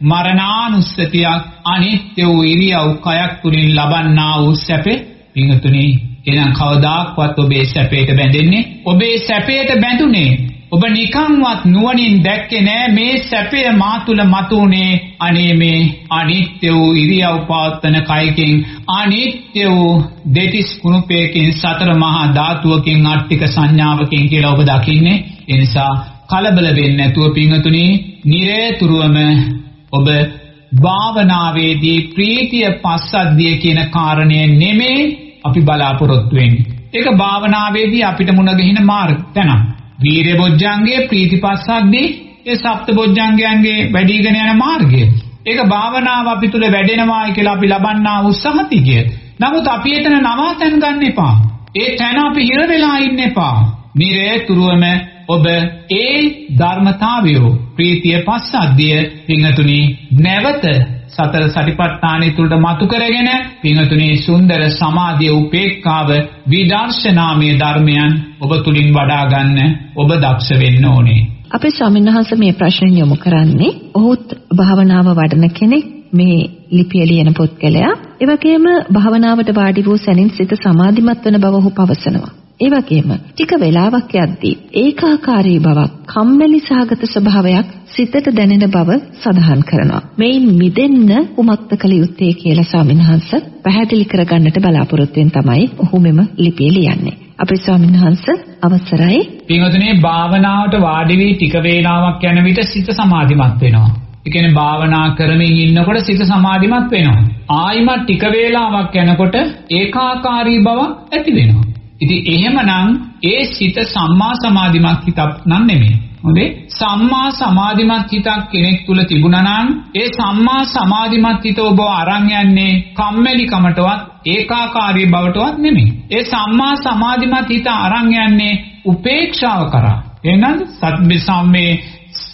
මරණානුස්සතියක් අනිත්‍ය වූ ඉරියව් කයක් තුලින් ලබන්නා වූ සැපේ පිංගතුනි එනම් කවදාක්වත් ඔබේ සැපයට බැඳෙන්නේ ඔබේ සැපයට බැඳුනේ ඔබ නිකන්වත් නුවණින් දැක්කේ නෑ මේ සැපය මා තුල මතුනේ අනේ මේ අනිත්‍ය වූ ඉරියව් පවත්තන කයකින් අනිත්‍ය වූ දෙතිස් කුණුපයකින් සතර මහා ධාතුවකින් අට්ටික සංඥාවකින් කියලා ඔබ දකින්නේ ඒ නිසා කලබල වෙන්නේ නැතුව පිංගතුනි නිරේතුරුවම ඔබ භාවනාවේදී ප්‍රීතිය පස්සද්ධිය කියන කාරණය නෙමේ අපි බලාපොරොත්තු වෙන්නේ. ඒක භාවනාවේදී අපිට මුණ ගැහින මාර්ග තැනක්. වීරය බොජ්ජංගයේ ප්‍රීතිපස්සද්දී ඒ සප්ත බොජ්ජංගයන්ගේ වැඩිගෙන යන මාර්ගය. ඒක භාවනාව අපි තුල වැඩෙනවායි කියලා අපි ලබන්නා උත්සාහතිකය. නමුත් අපි එතන නවාතැන් ගන්න එපා. ඒ තැන අපි හිර වෙලා ඉන්න එපා. නිරේතුරුවම ඔබ ඒ ධර්මතාවය ප්‍රීතිය පස්සද්ධිය පිංගතුනි නැවත සතර සටිපට්ඨානෙ තුලට මතු කරගෙන පිංගතුනි සුන්දර සමාධිය උපේක්ඛාව විදර්ශනාමය ධර්මයන් ඔබ තුලින් වඩා ගන්න ඔබ දක්ෂ වෙන්න ඕනේ. අපේ ස්වාමීන් වහන්සේ මේ ප්‍රශ්නේ යොමු කරන්නේ ඔහුත් භාවනාව වඩන කෙනෙක් මේ ලිපිය ලියන පුද්ගලයා ඒ වගේම භාවනාවට වාඩි වූ සැනින් සිත සමාධිමත් වන බව ඔහු පවසනවා. ඒ වගේම ටික වෙලාවක් යද්දී ඒකාකාරී බවක්, කම්මැලි සහගත ස්වභාවයක් සිතට දැනෙන බව සඳහන් කරනවා. මේන් මිදෙන්න උමක්ත කළ යුත්තේ කියලා ස්වාමින්වහන්ස පැහැදිලි කරගන්නට බලාපොරොත්තු වෙන තමයි ඔහු මෙම ලිපිය ලියන්නේ. අපේ ස්වාමින්වහන්ස අවසරයි. පින්වතුනි භාවනාවට වාඩි වී ටික වේලාවක් යන විට සිත සමාධිමත් වෙනවා. ඒ කියන්නේ භාවනා කරමින් ඉන්නකොට සිත සමාධිමත් වෙනවා. ආයිමත් ටික වේලාවක් යනකොට ඒකාකාරී බවක් ඇති වෙනවා. ඉතින් එහෙමනම් ඒ සිත සම්මා සමාධිමත් හිතක් නන් නෙමෙයි. හොඳේ සම්මා සමාධිමත් හිතක් කෙනෙක් තුල තිබුණා නම් ඒ සම්මා සමාධිමත් හිත ඔබ අරන් යන්නේ කම්මැලිකමටවත් ඒකාකාරී බවටවත් නෙමෙයි. ඒ සම්මා සමාධිමත් හිත අරන් යන්නේ උපේක්ෂාව කරා. එහෙනම් සත්‍ය සම්මේ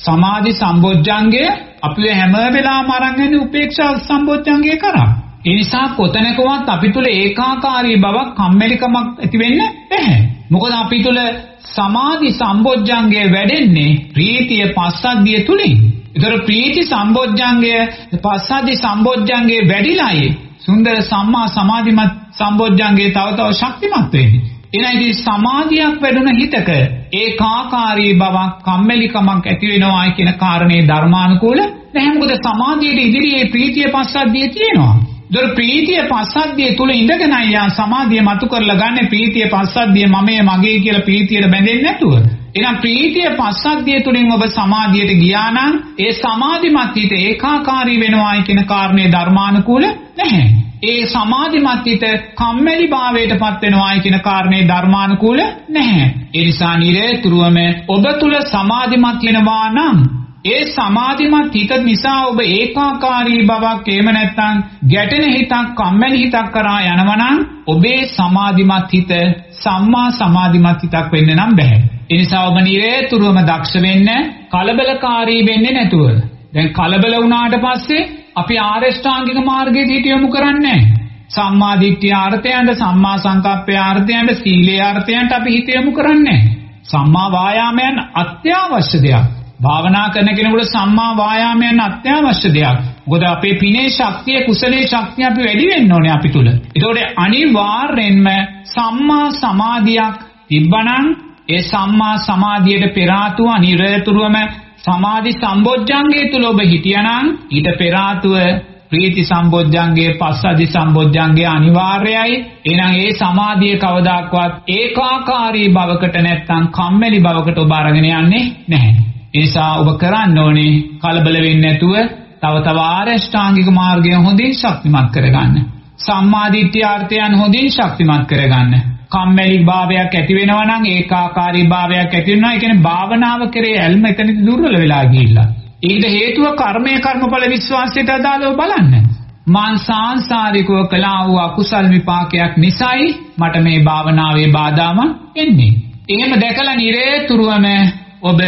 සමාධි සම්බොජ්ජංගය අපි හැම වෙලාවම අරන් යන්නේ උපේක්ෂා සම්බොජ්ජංගය කරා. ඒ නිසා කොතැනකවත් අපි තුල ඒකාකාරී බවක් කම්මැලිකමක් ඇති වෙන්නේ නැහැ. මොකද අපි තුල සමාධි සම්බොජ්ජංගය වැඩෙන්නේ ප්‍රීතිය පස්සද්ධිය තුලින්. ඒතර ප්‍රීති සම්බොජ්ජංගය පස්සද්ධි සම්බොජ්ජංගය වැඩිලායි සුන්දර සම්මා සමාධිමත් සම්බොජ්ජංගය තව තව ශක්තිමත් වෙන්නේ. එනයිදී සමාධියක් වැඩුණ හිතක ඒකාකාරී බවක් කම්මැලිකමක් ඇති වෙනවා කියන කාරණේ ධර්මානුකූල නැහැ මොකද සමාධියේ ඉදිරියේ ප්‍රීතිය පස්සද්ධිය තියෙනවා. දොර ප්‍රීතිය පස්සද්ධිය තුල ඉඳගෙන යා සමාධිය මතු කරලා ගන්න ප්‍රීතිය පස්සද්ධිය මමයේ මගේ කියලා ප්‍රීතියට බැඳෙන්නේ නැතුව. එහෙනම් ප්‍රීතිය පස්සද්ධිය තුලින් ඔබ සමාධියට ගියා නම් ඒ සමාධිමත් හිත ඒකාකාරී වෙනවායි කියන කාරණේ ධර්මානුකූල නැහැ. ඒ සමාධිමත් හිත කම්මැලි භාවයටපත් වෙනවායි කියන කාරණේ ධර්මානුකූල නැහැ. ඒ නිසා නිරේතුරුවම ඔබ තුල සමාධිමත් වෙනවා නම් ඒ සමාධිමත් හිත නිසා ඔබ ඒකාකාරී බවක් එහෙම නැත්නම් ගැටෙන හිතක් කම්මැලි හිතක් කරා යනවනම් ඔබේ සමාධිමත් හිත සම්මා සමාධිමත් හිතක් වෙන්න නම් බෑ. ඒ නිසා ඔබ නිරේතුරුවම දක්ෂ වෙන්න කලබලකාරී වෙන්නේ නැතුව. දැන් කලබල වුණාට පස්සේ අපි ආරෂ්ඨාංගික මාර්ගයේ හිත යොමු කරන්නේ සම්මා දිට්ඨිය අර්ථයෙන්ද සම්මා සංකප්පය අර්ථයෙන්ද සීලේ අර්ථයෙන්ද අපි හිත යොමු කරන්නේ සම්මා වායාමයන් අත්‍යවශ්‍ය දෙයක්. භාවනා කරන කෙනෙකුට සම්මා වායාමයන් අත්‍යවශ්‍ය දෙයක්. මොකද අපේ පිනේ ශක්තිය කුසලයේ ශක්තිය අපි වැඩි වෙන්න ඕනේ අපි තුල. ඒතකොට අනිවාර්යෙන්ම සම්මා සමාධියක් තිබ්බනම් ඒ සම්මා සමාධියට පෙර ආතුව අනිරතුරුවම සමාධි සම්බොජ්ජංගයේ තුල ඔබ හිටියානම් ඊට පෙර ආතුව ප්‍රීති සම්බොජ්ජංගයේ පස්සද්ධි සම්බොජ්ජංගයේ අනිවාර්යයි. එහෙනම් ඒ සමාධිය කවදාක්වත් ඒකාකාරී භවකට නැත්තම් කම්මැලි භවකට ඔබ අරගෙන යන්නේ නැහැ. ඒ නිසා ඔබ කරන්න ඕනේ කලබල වෙන්නේ නැතුව තව තව ආරෂ්ඨාංගික මාර්ගය හොඳින් ශක්තිමත් කරගන්න. සම්මාදිට්ඨිය අර්ථයන් හොඳින් ශක්තිමත් කරගන්න. කම්මැලි භාවයක් ඇති වෙනවා නම් ඒකාකාරී භාවයක් ඇති වෙනවා. ඒ කියන්නේ භාවනාව කරේ ඇල්ම එතනදි දුර්වල වෙලා ගිහිල්ලා. ඊට හේතුව කර්මය කර්මඵල විශ්වාසයට අදාළව බලන්න. මං සාංශාරිකව කළා වූ අකුසල් විපාකයක් නිසායි මට මේ භාවනාවේ බාධාවන් එන්නේ. එහෙම දැකලා නිරේතුරුවම ඔබ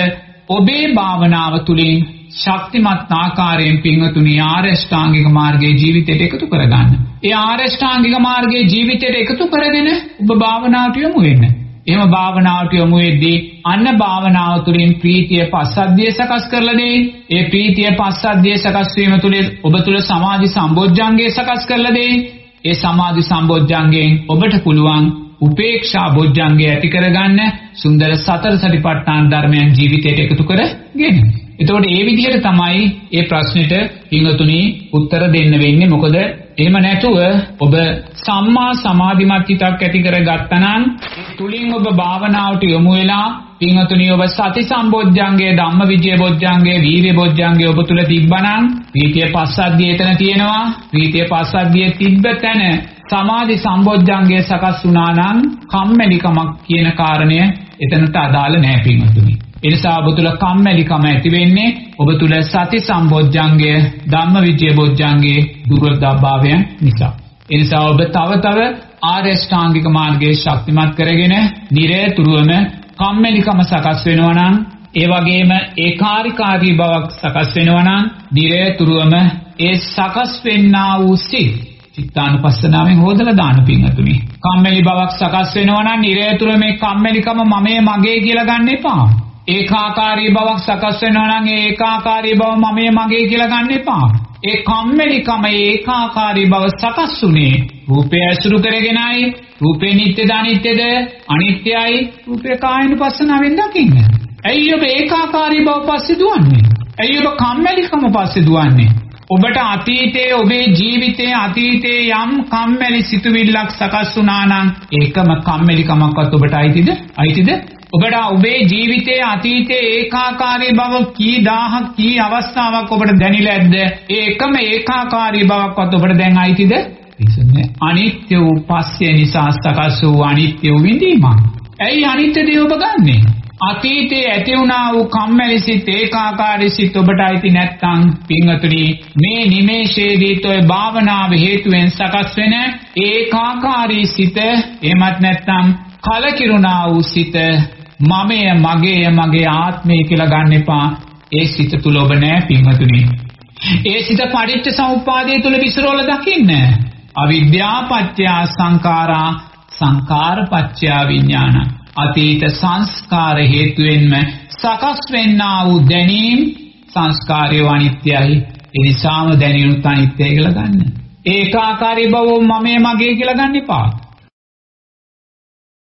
ඔබේ භාවනාව තුළින් ශක්තිමත් ආකාරයෙන් පින්වතුනි ආරෂ්ඨාංගික මාර්ගයේ ජීවිතයට එකතු කරගන්න. ඒ ආරෂ්ඨාංගික මාර්ගයේ ජීවිතයට එකතු කරගෙන ඔබ භාවනාවට යොමු වෙන්න. එහෙම භාවනාවට යොමු වෙද්දී අන්න භාවනාව තුළින් ප්‍රීතිය පස්සද්ධිය සකස් කරලා දෙයි. ඒ ප්‍රීතිය පස්සද්ධිය සකස් වීම තුළින් ඔබ තුළ සමාධි සම්බොජ්ජංගය සකස් කරලා දෙයි. ඒ සමාධි සම්බොජ්ජංගයෙන් ඔබට පුළුවන් උපේක්ෂා බොජ්ජංගය ඇති කරගන්න සුන්දර සතර සතිපට්ඨාන ධර්මයන් ජීවිතයට එකතු කරගෙන. එතකොට ඒ විදිහට තමයි මේ ප්‍රශ්නෙට පින්වතුනි උත්තර දෙන්න වෙන්නේ. මොකද එහෙම නැතුව ඔබ සම්මා සමාධිමත් හිතක් ඇති කරගත්තා නම් තුලින් ඔබ භාවනාවට යොමු වෙලා පින්වතුනි ඔබ සති සම්බොජ්ජංගයේ ධම්මවිජය බොජ්ජංගයේ වීර්ය බොජ්ජංගයේ ඔබ තුල තිබ්බනම් ප්‍රීතිය පස්සද්ධිය එතන තියෙනවා. ප්‍රීතිය පස්සද්ධිය තිබ්බ තැන සමාධි සම්බොජ්ජංගයේ සකස් වුණා නම් කම්මැලිකමක් කියන කාරණය එතනට අදාළ නැහැ පින්වතුනි. ඒ නිසා ඔබ තුල කම්මැලිකම ඇති වෙන්නේ ඔබ තුල සති සම්බොජ්ජංගය ධම්මවිචය බොජ්ජංගයේ දුර්වලතාවයන් නිසා. ඒ නිසා ඔබ තව තව ආරෂ්ඨාංගික මාර්ගයේ ශක්තිමත් කරගෙන නිරේතුරුවම කම්මැලිකම සකස් වෙනවා නම් ඒ වගේම ඒකාරිකාරී බවක් සකස් වෙනවා නම් නිරේතුරුවම ඒ සකස් වෙන්නා වූ සිත් චිත්තානුපස්සනාවෙන් හොදලා දාන පිංගතුනි. කම්මැලි බවක් සකස් වෙනවා නම් නිරේතුරු මේ කම්මැලිකම මමේ මගේ කියලා ගන්න එපා. ඒකාකාරී බවක් සකස් වෙනවා නම් ඒ ඒකාකාරී බව මමේ මගේ කියලා ගන්න එපා. ඒ කම්මැලිකම ඒකාකාරී බව සකස් උනේ රූපය ඇසුරු කරගෙනයි. රූපේ නිට්ටයද අනිත්‍යද? අනිත්‍යයි. රූපේ කායනුපස්සනාවෙන් දකින්න. ඇයි ඔබ ඒකාකාරී බව පස්සේ දුවන්නේ? ඇයි ඔබ කම්මැලිකම පස්සේ දුවන්නේ? ඔබට අතීතයේ ඔබේ ජීවිතයේ අතීතයේ යම් කම්මැලි සිතුවිල්ලක් සකස් වුණා නම් ඒකම කම්මැලිකමක්වත් ඔබට අයිතිද? අයිතිද? ඔබට ඔබේ ජීවිතයේ අතීතයේ ඒකාකාරී බව කී දහහක් කී අවස්ථාවක් ඔබට දැනිලා ඇද්ද? ඒ එකම ඒකාකාරී බවක්වත් ඔබට දැන් අයිතිද? ඉතින් අනිත්‍ය වූ පස්සේ නිසා සකස් වූ අනිත්‍ය වූ විඳීමක්. ඇයි අනිත්‍ය දේ ඔබ ගන්නෙ? අතීතයේ ඇති වුණා වූ කම්මැලි සිත් ඒකාකාරී සිත් ඔබට අයිති නැත්නම් පින්වතුනි මේ නිමේෂයේදී toy භාවනාව හේතුවෙන් සකස් වෙන ඒකාකාරී සිත එමත් නැත්නම් කලකිරුණා වූ සිත මමය මගේය මගේ ආත්මය කියලා ගන්න එපා. ඒ සිත තුල ඔබ නෑ පින්වතුනි. ඒ සිත පටිච්ච සමුප්පාදයේ තුල විසිරවල දකින්න. අවිද්‍යා පත්‍ය සංඛාරා සංකාර පත්‍ය විඥාන. අතීත සංස්කාර හේතුවෙන්ම සකස් වෙන්නා වූ දැනීම් සංස්කාරය අනිත්‍යයි. ඒ නිසාම දැනෙනුත් අනිත්‍යයි කියලා ගන්න. ඒකාකාරී බව මමේ මගේ කියලා ගන්න එපා.